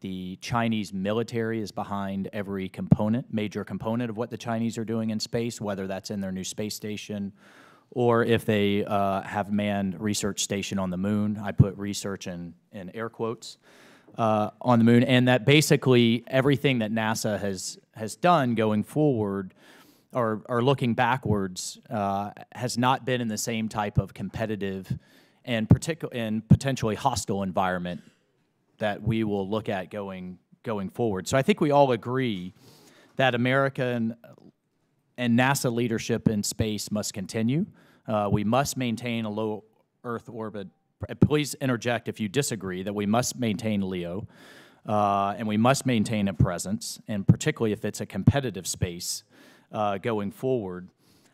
the Chinese military is behind every component, major component of what the Chinese are doing in space, whether that's in their new space station or if they uh, have manned research station on the moon. I put research in, in air quotes uh, on the moon, and that basically everything that NASA has has done going forward or, or looking backwards uh, has not been in the same type of competitive and particular and potentially hostile environment that we will look at going going forward. So I think we all agree that American and NASA leadership in space must continue. Uh, we must maintain a low Earth orbit. Please interject if you disagree that we must maintain LEO uh, and we must maintain a presence, and particularly if it's a competitive space uh, going forward.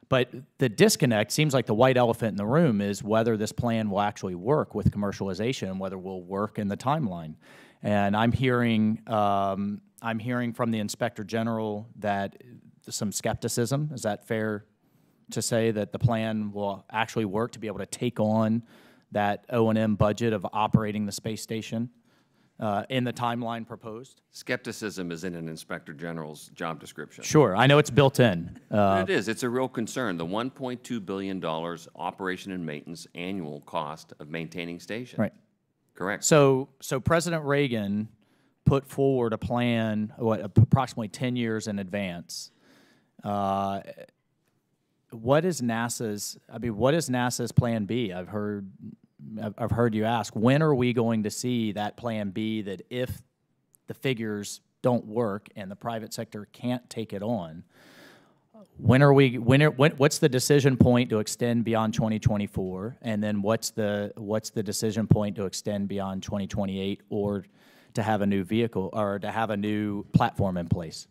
But the disconnect seems like the white elephant in the room is whether this plan will actually work with commercialization and whether will work in the timeline. And I'm hearing, um, I'm hearing from the inspector general that some skepticism. Is that fair to say that the plan will actually work to be able to take on that O&M budget of operating the space station uh, in the timeline proposed? Skepticism is in an inspector general's job description. Sure, I know it's built in. Uh, it is. It's a real concern. The $1.2 billion operation and maintenance annual cost of maintaining station. Right. Correct. So, so President Reagan put forward a plan, what, approximately 10 years in advance, uh, what is NASA's? I mean, what is NASA's Plan B? I've heard, I've heard you ask. When are we going to see that Plan B? That if the figures don't work and the private sector can't take it on, when are we? When, are, when what's the decision point to extend beyond 2024? And then what's the what's the decision point to extend beyond 2028 or to have a new vehicle or to have a new platform in place?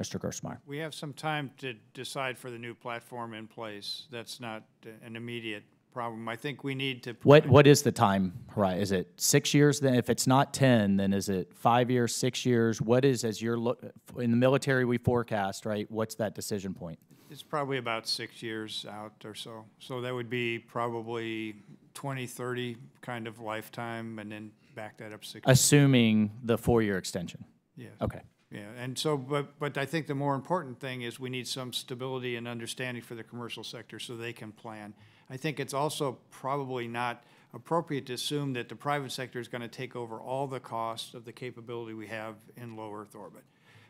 Mr. Gerstenmaier. We have some time to decide for the new platform in place. That's not an immediate problem. I think we need to. What What is the time horizon? Is it six years? Then, if it's not ten, then is it five years, six years? What is as you're look in the military? We forecast right. What's that decision point? It's probably about six years out or so. So that would be probably 20, 30 kind of lifetime, and then back that up six. Assuming the four year extension. Yes. Okay. Yeah, and so, but, but I think the more important thing is we need some stability and understanding for the commercial sector so they can plan. I think it's also probably not appropriate to assume that the private sector is going to take over all the costs of the capability we have in low Earth orbit.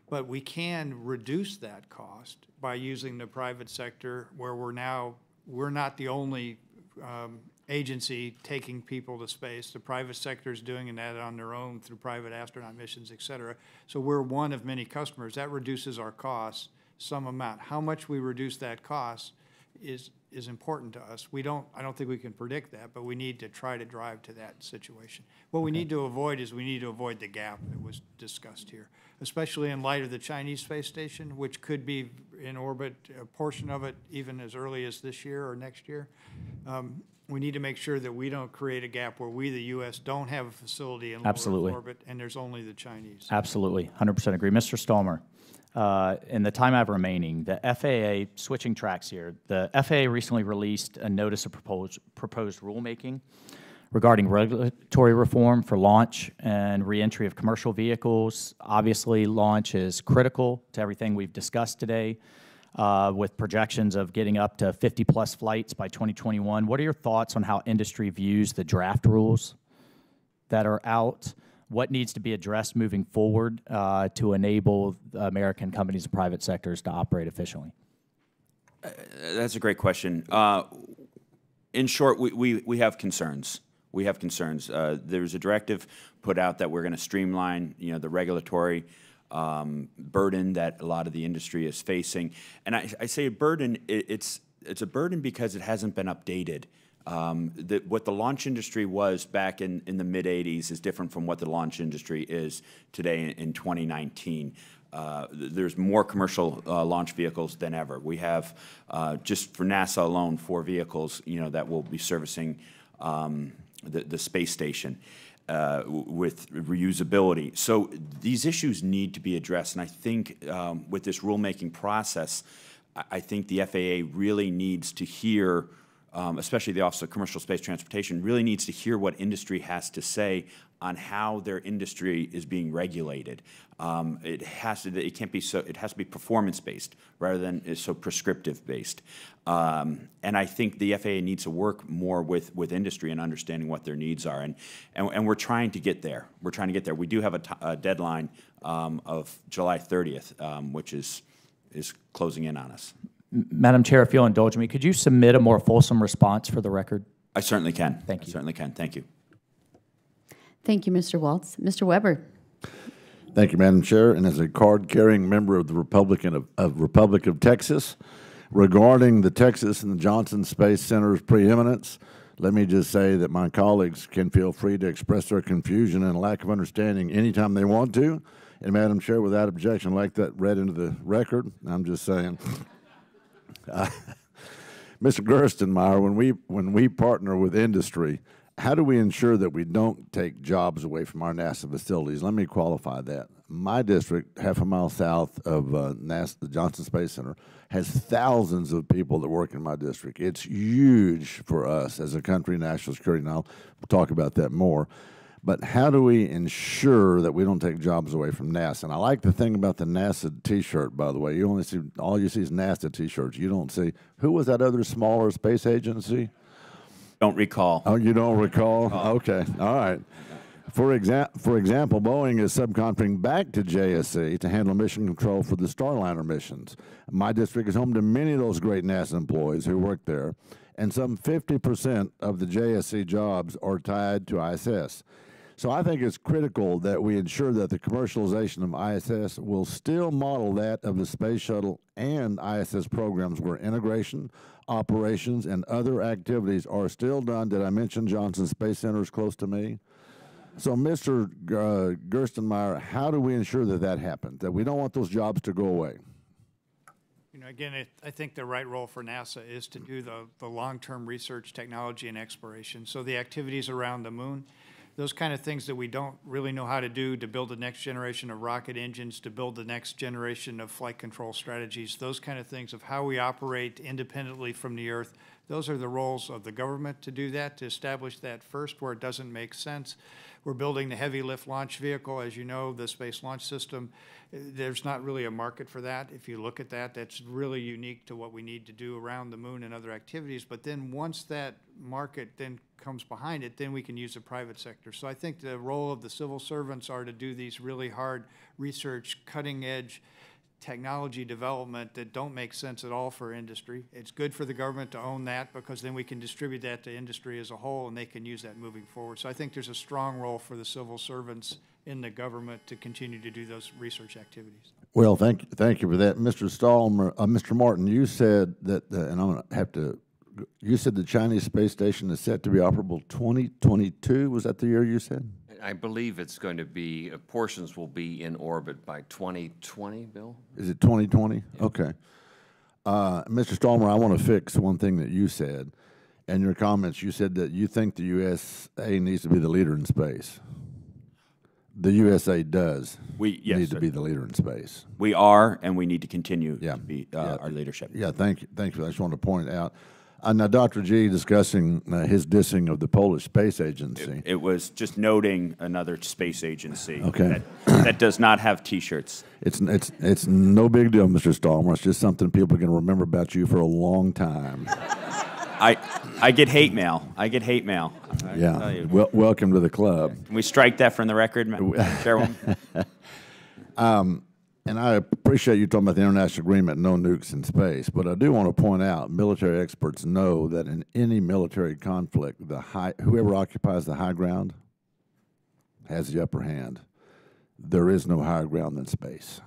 But we can reduce that cost by using the private sector where we're now, we're not the only um, agency taking people to space. The private sector is doing that on their own through private astronaut missions, et cetera. So we're one of many customers. That reduces our costs some amount. How much we reduce that cost is is important to us. We don't, I don't think we can predict that, but we need to try to drive to that situation. What we need to avoid is we need to avoid the gap that was discussed here, especially in light of the Chinese space station, which could be in orbit, a portion of it even as early as this year or next year. Um, we need to make sure that we don't create a gap where we, the U.S., don't have a facility in low Absolutely. Earth orbit and there's only the Chinese. Absolutely, 100% agree. Mr. Stallmer, uh, in the time I have remaining, the FAA, switching tracks here, the FAA recently released a notice of proposed, proposed rulemaking regarding regulatory reform for launch and reentry of commercial vehicles. Obviously, launch is critical to everything we've discussed today uh, with projections of getting up to 50 plus flights by 2021. What are your thoughts on how industry views the draft rules that are out? What needs to be addressed moving forward uh, to enable American companies and private sectors to operate efficiently? Uh, that's a great question. Uh, in short, we, we, we have concerns. We have concerns. Uh, there's a directive put out that we're going to streamline, you know, the regulatory um, burden that a lot of the industry is facing. And I, I say a burden, it, it's, it's a burden because it hasn't been updated Um, the, what the launch industry was back in, in the mid 80s is different from what the launch industry is today in, in 2019. Uh, there's more commercial uh, launch vehicles than ever. We have uh, just for NASA alone four vehicles, you know, that will be servicing um, the, the space station uh, with reusability. So these issues need to be addressed, and I think um, with this rulemaking process, I, think the FAA really needs to hear um, especially the Office of Commercial Space Transportation, really needs to hear what industry has to say on how their industry is being regulated. Um, it has to, it can't be so, it has to be performance based rather than uh, so prescriptive based. Um, and I think the FAA needs to work more with, with industry and understanding what their needs are. And, and, and we're trying to get there. We're trying to get there. We do have a, t- a deadline um, of July 30th, um, which is, is closing in on us. Madam Chair, if you'll indulge me, could you submit a more fulsome response for the record? I certainly can. Thank I you. certainly can. Thank you. Thank you, Mr. Waltz. Mr. Weber. Thank you, Madam Chair. And as a card-carrying member of the Republican of, of Republic of Texas, regarding the Texas and the Johnson Space Center's preeminence, let me just say that my colleagues can feel free to express their confusion and lack of understanding anytime they want to. And Madam Chair, without objection, I'd like that read into the record. I'm just saying. Uh, Mr. Gerstenmaier, when we when we partner with industry, how do we ensure that we don't take jobs away from our NASA facilities? Let me qualify that. My district, half a mile south of uh, NASA, the Johnson Space Center, has thousands of people that work in my district. It's huge for us as a country, national security. And I'll talk about that more. But how do we ensure that we don't take jobs away from NASA? And I like the thing about the NASA T-shirt, by the way. You only see all you see is NASA T-shirts. You don't see who was that other smaller space agency? Don't recall. Oh, you don't recall? Uh-huh. Okay, all right. For, exa- for example, Boeing is subcontracting back to JSC to handle mission control for the Starliner missions. My district is home to many of those great NASA employees who work there, and some 50% of the JSC jobs are tied to ISS. So I think it's critical that we ensure that the commercialization of ISS will still model that of the Space Shuttle and ISS programs where integration, operations, and other activities are still done. Did I mention Johnson Space Center is close to me? So, Mr. Uh, Gerstenmaier, how do we ensure that that happens? That we don't want those jobs to go away? You know, again, it, I think the right role for NASA is to do the, the long-term research, technology, and exploration. So the activities around the moon, those kind of things that we don't really know how to do to build the next generation of rocket engines, to build the next generation of flight control strategies, those kind of things of how we operate independently from the Earth. Those are the roles of the government to do that, to establish that first where it doesn't make sense. We're building the heavy lift launch vehicle. As you know, the Space Launch System, uh, there's not really a market for that. If you look at that, that's really unique to what we need to do around the moon and other activities. But then once that market then comes behind it, then we can use the private sector. So I think the role of the civil servants are to do these really hard research, cutting edge technology development that don't make sense at all for industry. It's good for the government to own that because then we can distribute that to industry as a whole and they can use that moving forward. So I think there's a strong role for the civil servants in the government to continue to do those research activities. Well, thank thank you for that, Mr. Stallmer. Uh, Mr. Martin, you said that, uh, and I'm going to have to. You said the Chinese space station is set to be operable 2022. Was that the year you said? I believe it's going to be, uh, portions will be in orbit by 2020, Bill? Is it 2020? Okay. Uh, Mr. Stallmer, I want to fix one thing that you said. In your comments, you said that you think the USA needs to be the leader in space. The USA does We- yes, need sir. to be the leader in space. We are, and we need to continue Yeah. to be uh, Yeah. our leadership. Yeah, thank you. Thank you. I just wanted to point out. Uh, now, Dr. G discussing uh, his dissing of the Polish Space Agency. It was just noting another space agency. Okay. That, that does not have T-shirts. It's it's it's no big deal, Mr. Stallmer. It's just something people are going to remember about you for a long time. I, I get hate mail. I get hate mail. I yeah. you. Wel- welcome to the club. Can we strike that from the record, Ma- Chairwoman? And I appreciate you talking about the international agreement, no nukes in space. But I do want to point out, military experts know that in any military conflict, the high, whoever occupies the high ground has the upper hand. There is no higher ground than space.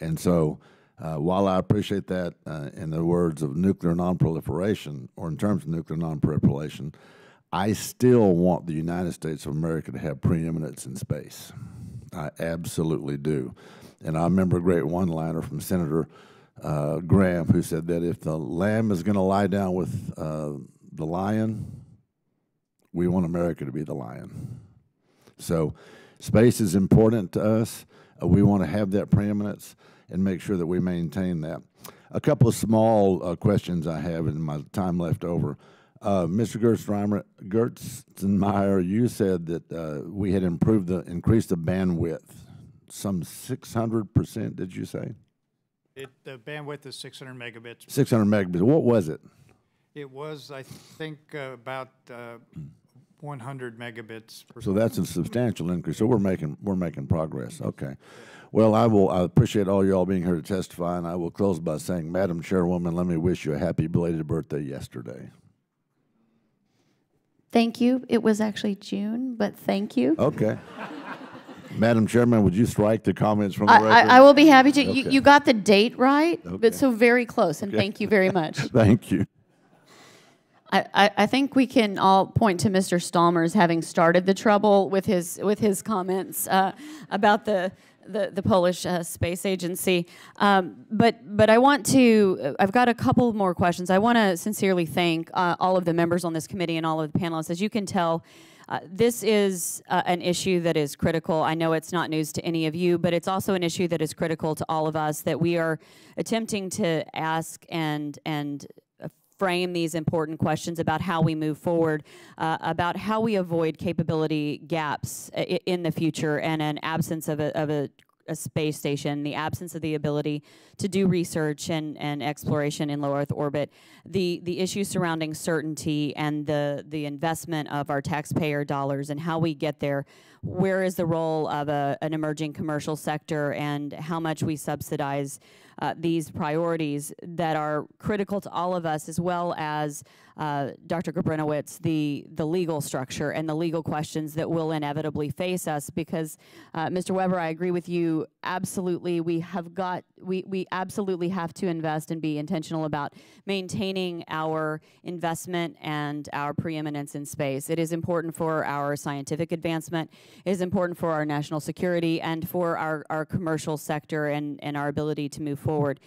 And so Uh, while I appreciate that uh, in the words of nuclear nonproliferation, or in terms of nuclear nonproliferation, I still want the United States of America to have preeminence in space. I absolutely do. And I remember a great one liner from Senator uh, Graham who said that if the lamb is going to lie down with uh, the lion, we want America to be the lion. So, space is important to us. Uh, we want to have that preeminence and make sure that we maintain that. A couple of small uh, questions I have in my time left over. Uh, Mr. Gerstenmaier, Gerstenmaier, you said that uh, we had improved the increased the bandwidth, some 600 percent. Did you say? It, the bandwidth is 600 megabits. 600 megabits. What was it? It was, I think, uh, about uh, 100 megabits. Per So that's a substantial increase. So we're making we're making progress. Okay. Well, I will. I appreciate all y'all being here to testify, and I will close by saying, Madam Chairwoman, let me wish you a happy belated birthday yesterday. Thank you. It was actually June, but thank you. Okay. Madam Chairman, would you strike the comments from the I, record? I, I will be happy to. You, Okay. you got the date right, Okay. but so very close, and Okay. thank you very much. Thank you. I, I, think we can all point to Mr. Stallmer as having started the trouble with his with his comments uh, about the the, the Polish uh, space agency. Um, but but I want to. I've got a couple more questions. I want to sincerely thank uh, all of the members on this committee and all of the panelists. As you can tell. Uh, this is uh, an issue that is critical. I know it's not news to any of you, but it's also an issue that is critical to all of us that we are attempting to ask and and uh, frame these important questions about how we move forward, uh, about how we avoid capability gaps i- in the future and an absence of a, of a, a space station, the absence of the ability to do research and, and exploration in low Earth orbit, the, the issues surrounding certainty and the, the investment of our taxpayer dollars and how we get there. Where is the role of a, an emerging commercial sector and how much we subsidize uh, these priorities that are critical to all of us, as well as uh, Dr. Gabrynowicz, the the legal structure and the legal questions that will inevitably face us. Because, uh, Mr. Weber, I agree with you. Absolutely, we have got we we absolutely have to invest and be intentional about maintaining our investment and our preeminence in space. It is important for our scientific advancement. It is important for our national security and for our, our commercial sector and, and our ability to move forward.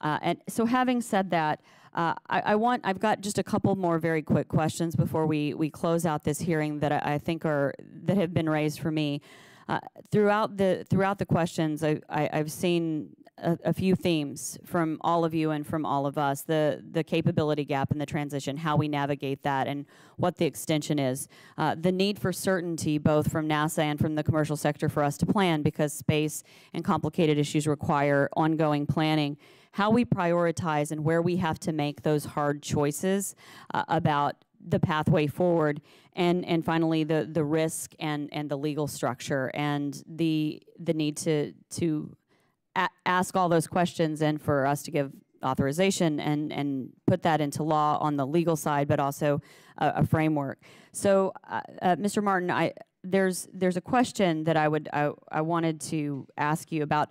Uh, and so having said that, uh, I, I want, I've got just a couple more very quick questions before we, we close out this hearing that I, I think are, that have been raised for me. Uh, throughout the throughout the questions, I, I, I've seen a, a few themes from all of you and from all of us: the the capability gap and the transition, how we navigate that, and what the extension is. Uh, the need for certainty, both from NASA and from the commercial sector, for us to plan, because space and complicated issues require ongoing planning. How we prioritize and where we have to make those hard choices uh, about the pathway forward and and finally the the risk and and the legal structure and the the need to to ask all those questions and for us to give authorization and and put that into law on the legal side but also a, a framework so uh, uh, Mr. Martin I there's there's a question that I would I, I wanted to ask you about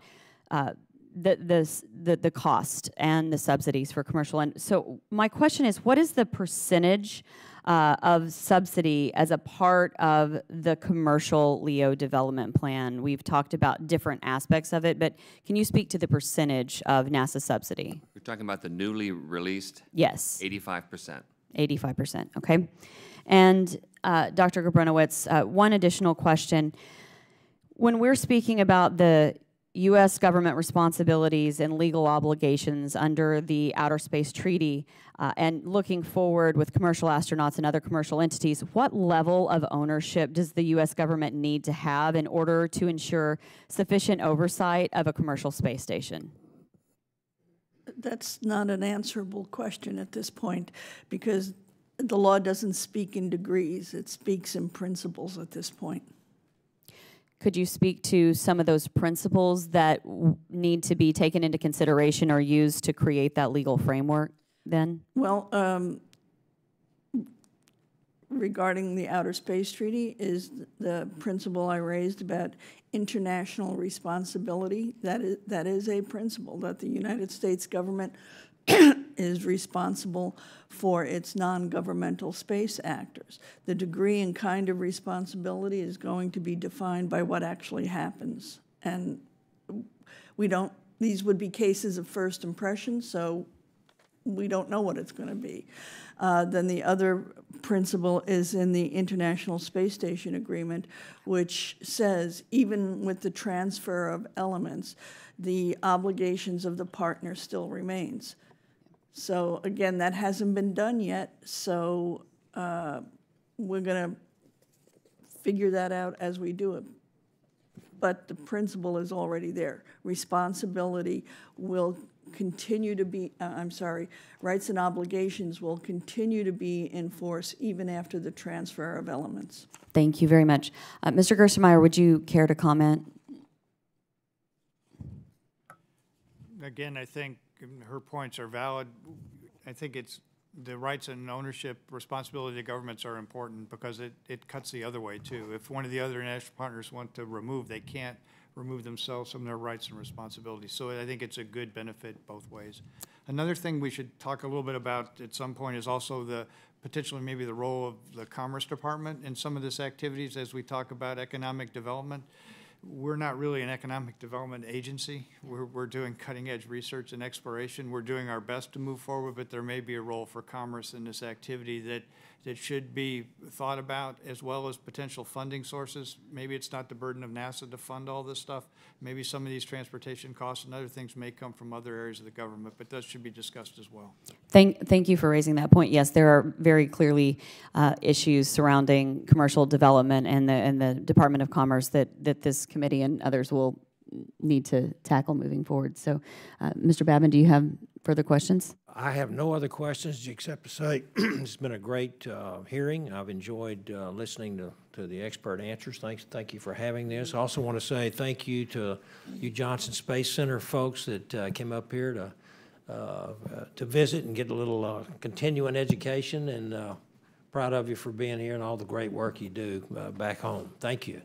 uh, the, the, the, the cost and the subsidies for commercial. And so my question is, what is the percentage uh, of subsidy as a part of the commercial LEO development plan? We've talked about different aspects of it, but can you speak to the percentage of NASA subsidy? We're talking about the newly released? Yes. 85%. 85%, okay. And uh, Dr. Gabrynowicz, uh, one additional question. When we're speaking about the U.S. government responsibilities and legal obligations under the Outer Space Treaty uh, and looking forward with commercial astronauts and other commercial entities, what level of ownership does the U.S. government need to have in order to ensure sufficient oversight of a commercial space station? That's not an answerable question at this point because the law doesn't speak in degrees, it speaks in principles at this point. Could you speak to some of those principles that need to be taken into consideration or used to create that legal framework then? Well, um, regarding the Outer Space Treaty is the principle I raised about international responsibility. That is, that is a principle that the United States government is responsible for its non-governmental space actors. The degree and kind of responsibility is going to be defined by what actually happens. And we don't, these would be cases of first impression, so we don't know what it's going to be. Uh, then the other principle is in the International Space Station Agreement, which says even with the transfer of elements, the obligations of the partner still remains. So again, that hasn't been done yet, so uh, we're going to figure that out as we do it. But the principle is already there. Responsibility will continue to be, uh, I'm sorry, rights and obligations will continue to be in force even after the transfer of elements. Thank you very much. Uh, Mr. Gerstenmaier, would you care to comment? Again, I think her points are valid. I think it's the rights and ownership responsibility of governments are important because it, it cuts the other way too. If one of the other national partners want to remove, they can't remove themselves from their rights and responsibilities. So I think it's a good benefit both ways. Another thing we should talk a little bit about at some point is also the potentially maybe the role of the Commerce Department in some of this activities as we talk about economic development. We're not really an economic development agency. We're, we're doing cutting edge research and exploration. We're doing our best to move forward, but there may be a role for commerce in this activity that that should be thought about as well as potential funding sources. Maybe it's not the burden of NASA to fund all this stuff. Maybe some of these transportation costs and other things may come from other areas of the government, but those should be discussed as well. Thank, thank you for raising that point. Yes, there are very clearly uh, issues surrounding commercial development and the, and the Department of Commerce that, that this committee and others will need to tackle moving forward. So, uh, Mr. Babin, do you have further questions? I have no other questions except to say it's been a great uh, hearing. I've enjoyed uh, listening to, to the expert answers. Thanks, thank you for having this. I also want to say thank you to you Johnson Space Center folks that uh, came up here to uh, to visit and get a little uh, continuing education. And uh, proud of you for being here and all the great work you do back home. Thank you.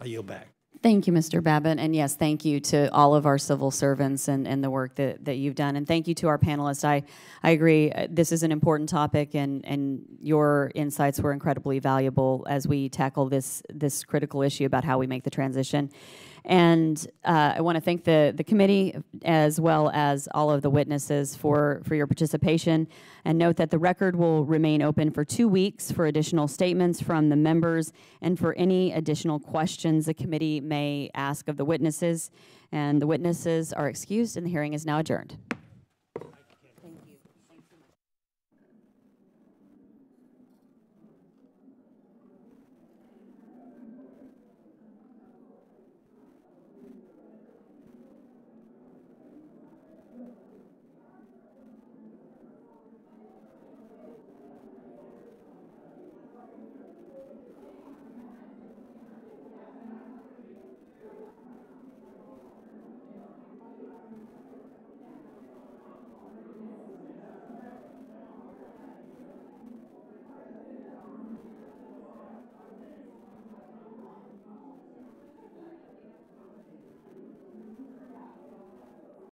I yield back. Thank you, Mr. Babin. And yes, thank you to all of our civil servants and, and the work that, that you've done. And thank you to our panelists. I, I agree, uh, this is an important topic, and, and your insights were incredibly valuable as we tackle this, this critical issue about how we make the transition. And uh, I want to thank the, the committee as well as all of the witnesses for, for your participation. And note that the record will remain open for two weeks for additional statements from the members and for any additional questions the committee may ask of the witnesses. And the witnesses are excused and the hearing is now adjourned.